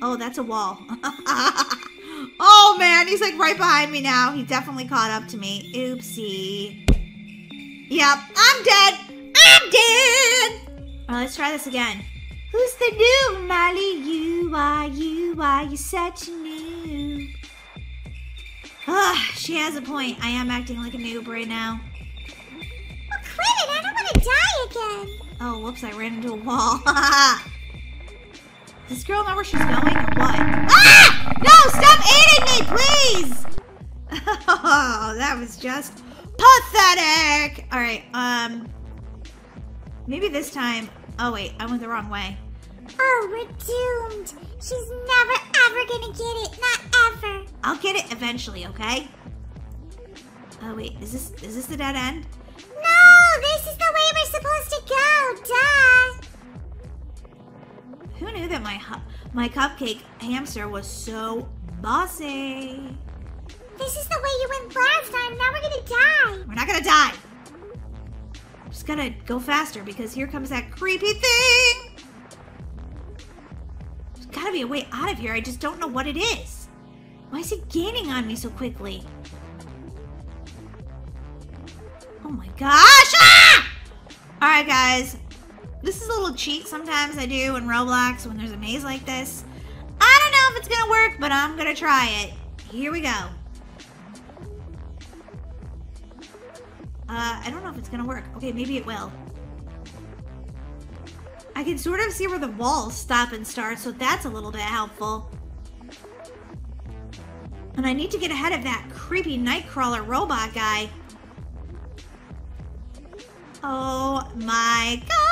Oh, that's a wall. oh man, he's like right behind me now. He definitely caught up to me. Oopsie. Yep, I'm dead. I'm dead. All right, let's try this again. Who's the new Molly? You are, you are, you're such a noob. Ah, she has a point. I am acting like a noob right now. Well, quit it. I don't want to die again. Oh, whoops, I ran into a wall. Does this girl know where she's going or what? Ah! No, stop eating me, please! Oh, that was just pathetic. All right, um, maybe this time. Oh wait, I went the wrong way. Oh, we're doomed. She's never ever gonna get it. Not ever. I'll get it eventually, okay? Oh wait, is this is this the dead end? No, this is the way we're supposed to go. Duh. Who knew that my my cupcake hamster was so bossy? This is the way you went last time. Now we're gonna die. We're not gonna die. I'm Just gotta go faster because here comes that creepy thing. There's gotta be a way out of here. I just don't know what it is. Why is it gaining on me so quickly? Oh my gosh! Ah! All right, guys. This is a little cheat sometimes I do in Roblox when there's a maze like this. I don't know if it's gonna work, but I'm gonna try it. Here we go. Uh, I don't know if it's gonna work. Okay, maybe it will. I can sort of see where the walls stop and start, so that's a little bit helpful. And I need to get ahead of that creepy nightcrawler robot guy. Oh my gosh,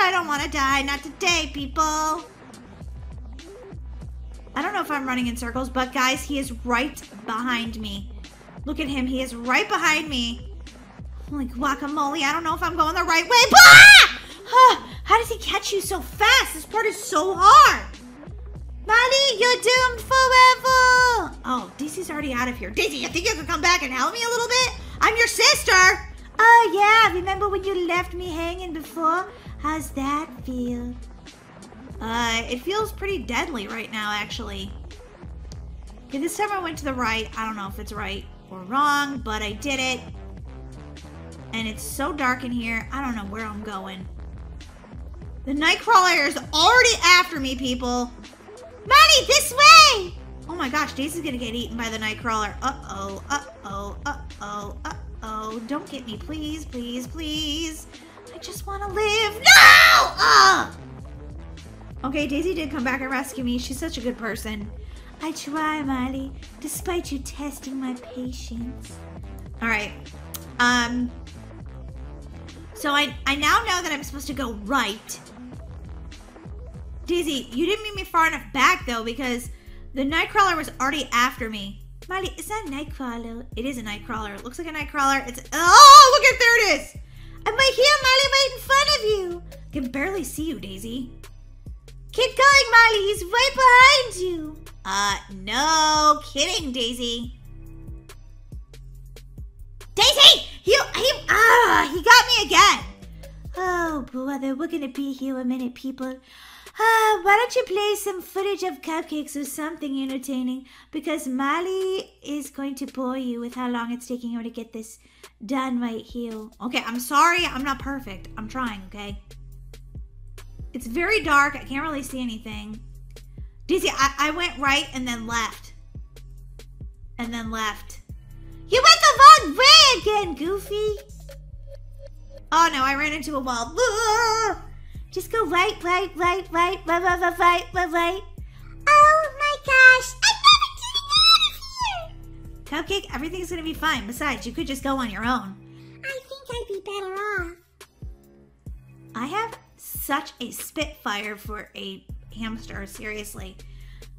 I don't want to die. Not today, people. I don't know if I'm running in circles, but guys, he is right behind me. Look at him. He is right behind me. Holy guacamole, I don't know if I'm going the right way. Ah! How does he catch you so fast? This part is so hard. Molly, you're doomed forever. Oh, Daisy's already out of here. Daisy, you think you could come back and help me a little bit? I'm your sister. Oh, yeah. Remember when you left me hanging before? How's that feel? Uh, it feels pretty deadly right now, actually. Okay, this time I went to the right. I don't know if it's right or wrong, but I did it. And it's so dark in here, I don't know where I'm going. The Nightcrawler is already after me, people. Maddie, this way! Oh my gosh, Daisy's gonna get eaten by the Nightcrawler. Uh-oh, uh-oh, uh-oh, uh-oh. Don't get me, please, please, please. Just want to live. No! Ugh! Okay, Daisy did come back and rescue me. She's such a good person. I try, Molly, despite you testing my patience. All right. Um. So I I now know that I'm supposed to go right. Daisy, you didn't meet me far enough back though because the Nightcrawler was already after me. Is that a Nightcrawler? It is a Nightcrawler. It looks like a Nightcrawler. It's oh, look at there it is. I'm right here, Molly, right in front of you. I can barely see you, Daisy. Keep going, Molly. He's right behind you. Uh, no kidding, Daisy. Daisy! He, he, ah, he got me again. Oh, brother, we're gonna be here a minute, people. Ah, why don't you play some footage of cupcakes or something entertaining? Because Molly is going to bore you with how long it's taking her to get this done right here. Okay, I'm sorry. I'm not perfect. I'm trying, okay? It's very dark. I can't really see anything. Daisy, I, I went right and then left. And then left. You went the wrong way again, Goofy. Oh no, I ran into a wall. Just go right, right, right, right, right, right, right, right, right. Oh my gosh, Cupcake, everything's gonna be fine. Besides, you could just go on your own. I think I'd be better off. I have such a spitfire for a hamster, seriously.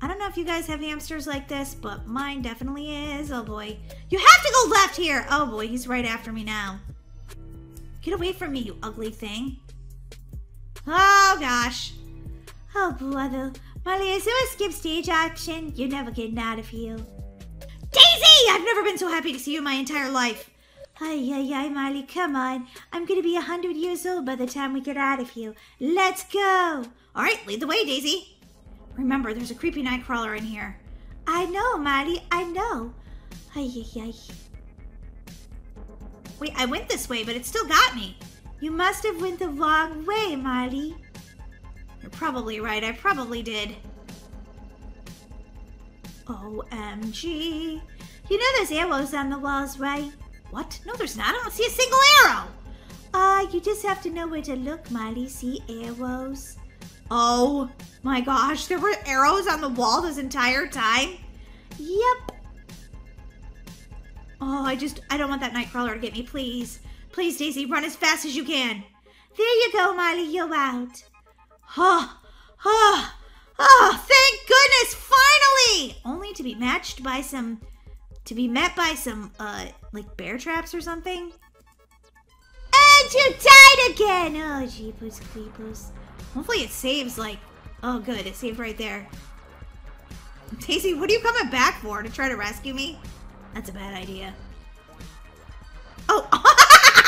I don't know if you guys have hamsters like this, but mine definitely is. Oh boy. You have to go left here! Oh boy, he's right after me now. Get away from me, you ugly thing. Oh gosh. Oh brother. Molly, is there a skip stage action? You're never getting out of here. I've never been so happy to see you in my entire life. Ay, ay, ay, Molly, come on. I'm gonna be a hundred years old by the time we get out of here. Let's go! Alright, lead the way, Daisy. Remember, there's a creepy nightcrawler in here. I know, Molly, I know. Ay, ay, ay. Wait, I went this way, but it still got me. You must have went the wrong way, Molly. You're probably right, I probably did. OMG. You know there's arrows on the walls, right? What? No, there's not. I don't see a single arrow. Uh, you just have to know where to look, Molly. See arrows? Oh my gosh, there were arrows on the wall this entire time? Yep. Oh, I just, I don't want that Nightcrawler to get me, please. Please, Daisy, run as fast as you can. There you go, Molly, you're out. Oh, oh, oh, thank goodness, finally! Only to be matched by some, to be met by some, uh, like bear traps or something. And you died again! Oh, jeepers creepers. Hopefully it saves, like, oh good, it saved right there. Daisy, what are you coming back for? To try to rescue me? That's a bad idea. Oh!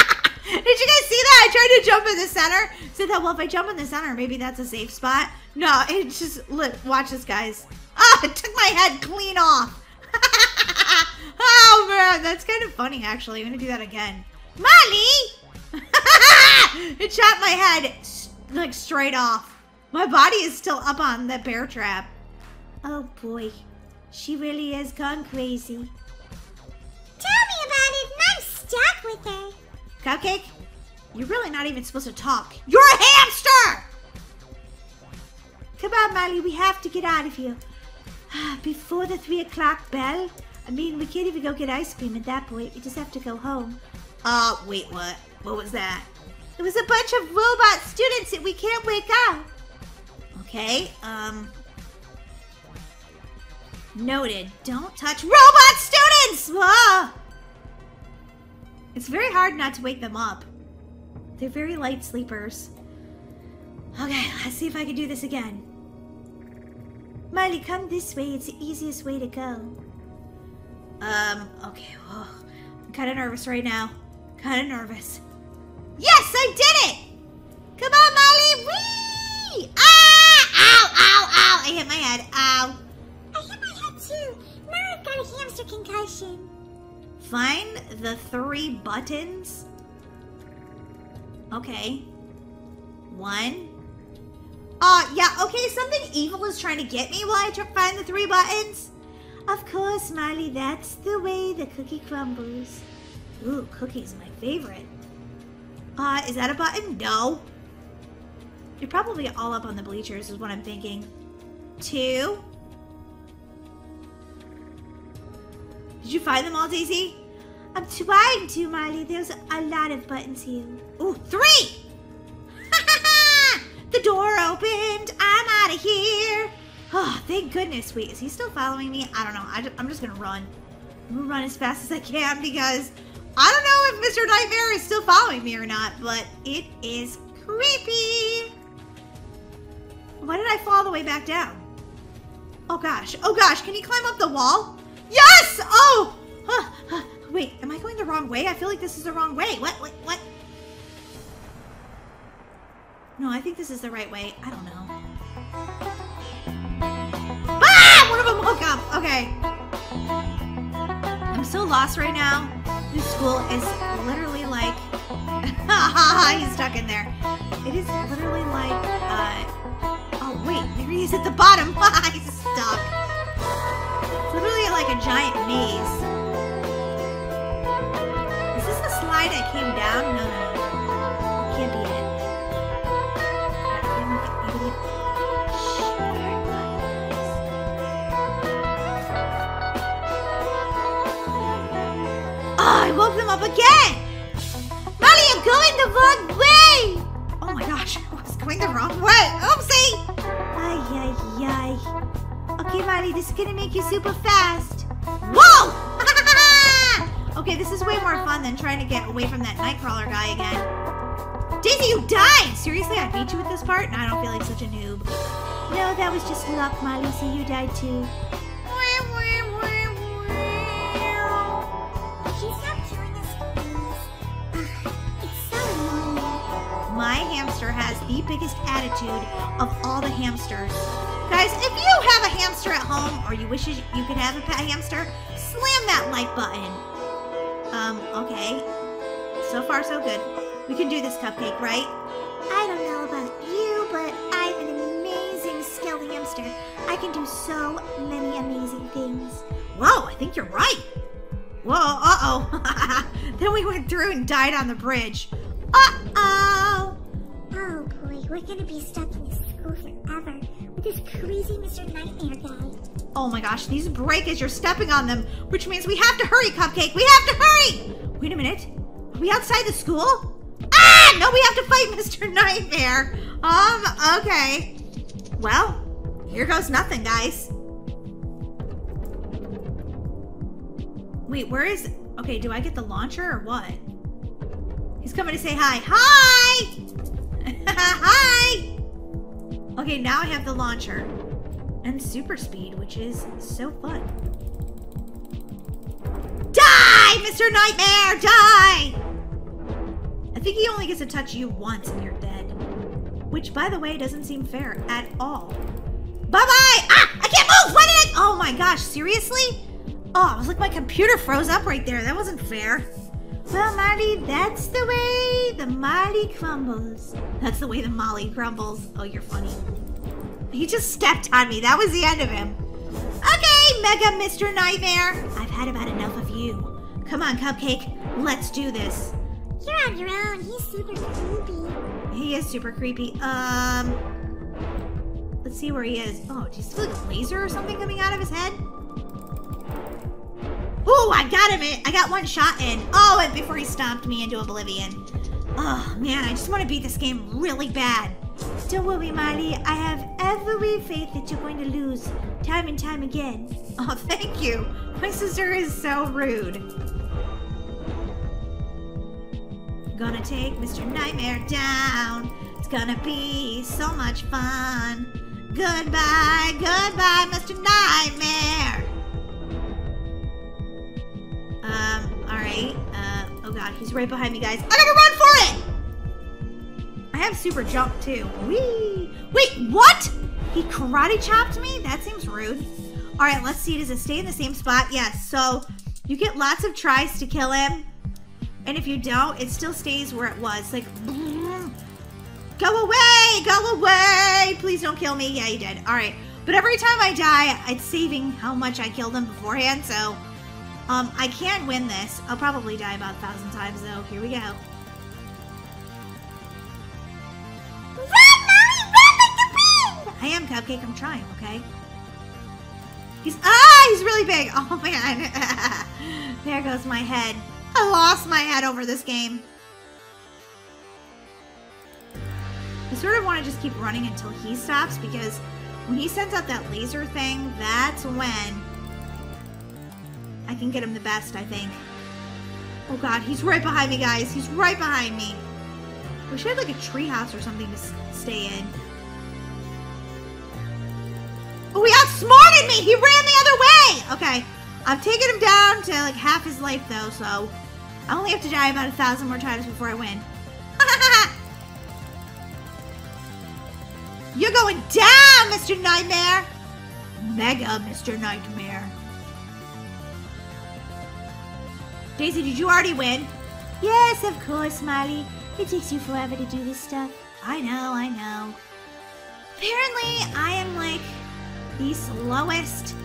Did you guys see that? I tried to jump in the center. So that, well, if I jump in the center, maybe that's a safe spot. No, it just, look, watch this, guys. Ah, it took my head clean off. Oh, man, that's kind of funny, actually. I'm to do that again. Molly! it shot my head like straight off. My body is still up on the bear trap. Oh boy, she really has gone crazy. Tell me about it, and I'm stuck with her. Cupcake, you're really not even supposed to talk. You're a hamster! Come on, Molly, we have to get out of here. Before the three o'clock bell? I mean, we can't even go get ice cream at that point. We just have to go home. Uh, wait, what? What was that? It was a bunch of robot students that we can't wake up. Okay, um... Noted. Don't touch robot students! Whoa! It's very hard not to wake them up. They're very light sleepers. Okay, let's see if I can do this again. Miley, come this way. It's the easiest way to go. Um, okay. Whoa. I'm kind of nervous right now. Kind of nervous. Yes, I did it! Come on, Molly! Whee! Ah! Ow, ow, ow! I hit my head. Ow. I hit my head too. Now I've got a hamster concussion. Find the three buttons. Okay. One. Uh, yeah, okay, something evil is trying to get me while I try to find the three buttons. Of course, Molly, that's the way the cookie crumbles. Ooh, cookie's my favorite. Uh, is that a button? No. You're probably all up on the bleachers is what I'm thinking. Two. Did you find them all, Daisy? I'm trying to, Molly. There's a lot of buttons here. Ooh, three! Opened. I'm out of here. Oh, thank goodness. Wait, is he still following me? I don't know. I am just going to run. I'm going to run as fast as I can because I don't know if Mr. Nightmare is still following me or not, but it is creepy. Why did I fall all the way back down? Oh gosh. Oh gosh. Can he climb up the wall? Yes! Oh! Huh, huh. Wait, am I going the wrong way? I feel like this is the wrong way. What? What? What? No, I think this is the right way. I don't know. Ah! One of them woke up. Okay. I'm so lost right now. This school is literally like... Ha ha ha, he's stuck in there. It is literally like... Uh... Oh, wait. There he is at the bottom. He's stuck. It's literally like a giant maze. Is this the slide that came down? No, no, no. Them up again! Molly, I'm going the wrong way! Oh my gosh, I was going the wrong way. Oopsie! Ay, ay, ay. Okay, Molly, this is gonna make you super fast. Whoa! okay, this is way more fun than trying to get away from that Nightcrawler guy again. Daisy, you died! Seriously, I beat you with this part, and I don't feel like such a noob. No, that was just luck, Molly. So you died too. My hamster has the biggest attitude of all the hamsters. Guys, if you have a hamster at home or you wish you could have a pet hamster, slam that like button. Um, okay. So far, so good. We can do this cupcake, right? I don't know about you, but I'm an amazing skilled hamster. I can do so many amazing things. Whoa, I think you're right. Whoa, uh-oh. then we went through and died on the bridge. Uh-oh. We're gonna be stuck in this school forever with this crazy Mr. Nightmare guy. Oh my gosh, these break as you're stepping on them, which means we have to hurry, Cupcake. We have to hurry. Wait a minute. Are we outside the school? Ah, no, we have to fight Mr. Nightmare. Um, okay. Well, here goes nothing, guys. Wait, where is... Okay, do I get the launcher or what? He's coming to say hi. Hi! Hi! Okay, now I have the launcher. And super speed, which is so fun. Die, Mr. Nightmare! Die! I think he only gets to touch you once and you're dead. Which, by the way, doesn't seem fair at all. Bye-bye! Ah! I can't move! Why did I... Oh my gosh, seriously? Oh, it was like my computer froze up right there. That wasn't fair. Well, Marty, that's the way the Molly crumbles. That's the way the Molly crumbles. Oh, you're funny. He just stepped on me. That was the end of him. Okay, Mega Mr. Nightmare. I've had about enough of you. Come on, Cupcake. Let's do this. You're on your own. He's super creepy. He is super creepy. Um, let's see where he is. Oh, do you see like a laser or something coming out of his head? Oh, I got him! I got one shot in. Oh, and before he stomped me into oblivion. Oh, man, I just want to beat this game really bad. Don't worry, Molly. I have every faith that you're going to lose time and time again. Oh, thank you. My sister is so rude. Gonna take Mr. Nightmare down. It's gonna be so much fun. Goodbye, goodbye, Mr. Nightmare. Um, alright. Uh, oh god, he's right behind me, guys. I gotta run for it! I have super jump, too. Whee! Wait, what? He karate chopped me? That seems rude. Alright, let's see. Does it stay in the same spot? Yes. So, you get lots of tries to kill him. And if you don't, it still stays where it was. Like, go away! Go away! Please don't kill me. Yeah, you did. Alright. But every time I die, it's saving how much I killed him beforehand, so... Um, I can't win this. I'll probably die about a thousand times, though. Here we go. Run, Molly! Run like the wind! I am Cupcake. I'm trying, okay? He's ah, he's really big. Oh man, there goes my head. I lost my head over this game. I sort of want to just keep running until he stops because when he sends out that laser thing, that's when I can get him the best, I think. Oh god, he's right behind me, guys. He's right behind me. We should have like a treehouse or something to stay in. Oh, he outsmarted me! He ran the other way! Okay, I've taken him down to like half his life though, so I only have to die about a thousand more times before I win. You're going down, Mr. Nightmare! Mega Mr. Nightmare. Daisy, did you already win? Yes, of course, Molly. It takes you forever to do this stuff. I know, I know. Apparently, I am like the slowest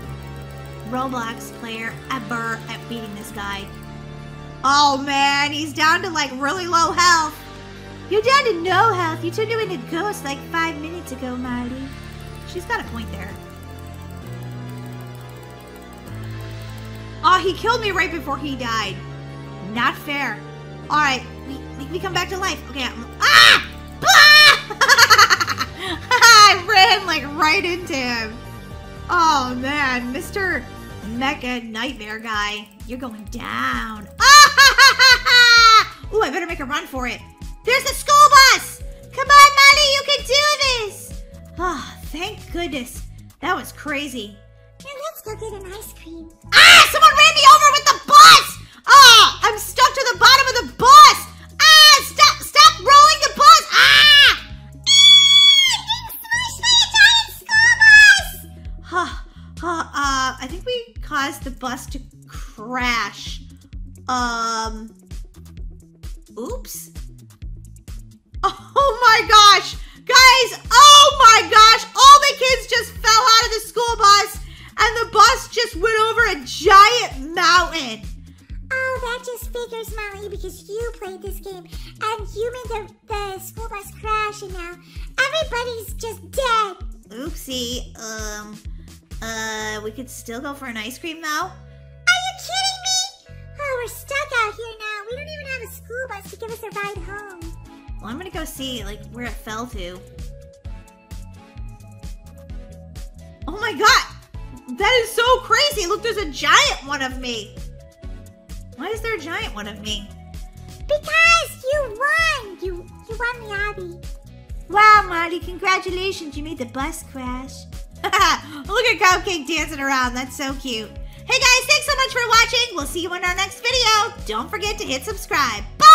Roblox player ever at beating this guy. Oh man, he's down to like really low health. You're down to no health. You turned into a ghost like five minutes ago, Molly. She's got a point there. Oh, he killed me right before he died. Not fair. All right, we, we come back to life. Okay, I'm, ah! ah! I ran like right into him. Oh man, Mr. Mecha Nightmare guy, you're going down. Ah! Ooh, I better make a run for it. There's a school bus! Come on, Molly, you can do this! Oh, thank goodness. That was crazy. Now let's go get an ice cream. Ah! Someone ran me over with the bus! Ah! I'm stuck to the bottom of the bus! Ah! Stop! Stop rolling the bus! Ah! Huh, huh, uh, I think we caused the bus to crash. Um, oops. Oh my gosh! Guys, oh my gosh! All the kids just fell out of the school bus and the bus just went over a giant mountain. Oh, that just figures, Molly, because you played this game and you made the, the school bus crash and now everybody's just dead. Oopsie. Um, uh, we could still go for an ice cream though. Are you kidding me? Oh, we're stuck out here now. We don't even have a school bus to give us a ride home. Well, I'm gonna go see, like, where it fell to. Oh my god! That is so crazy! Look, there's a giant one of me! Why is there a giant one of me? Because you won! You, you won the obby. Wow, Marty, congratulations! You made the bus crash. Look at Cupcake dancing around. That's so cute. Hey guys, thanks so much for watching. We'll see you in our next video. Don't forget to hit subscribe. Bye!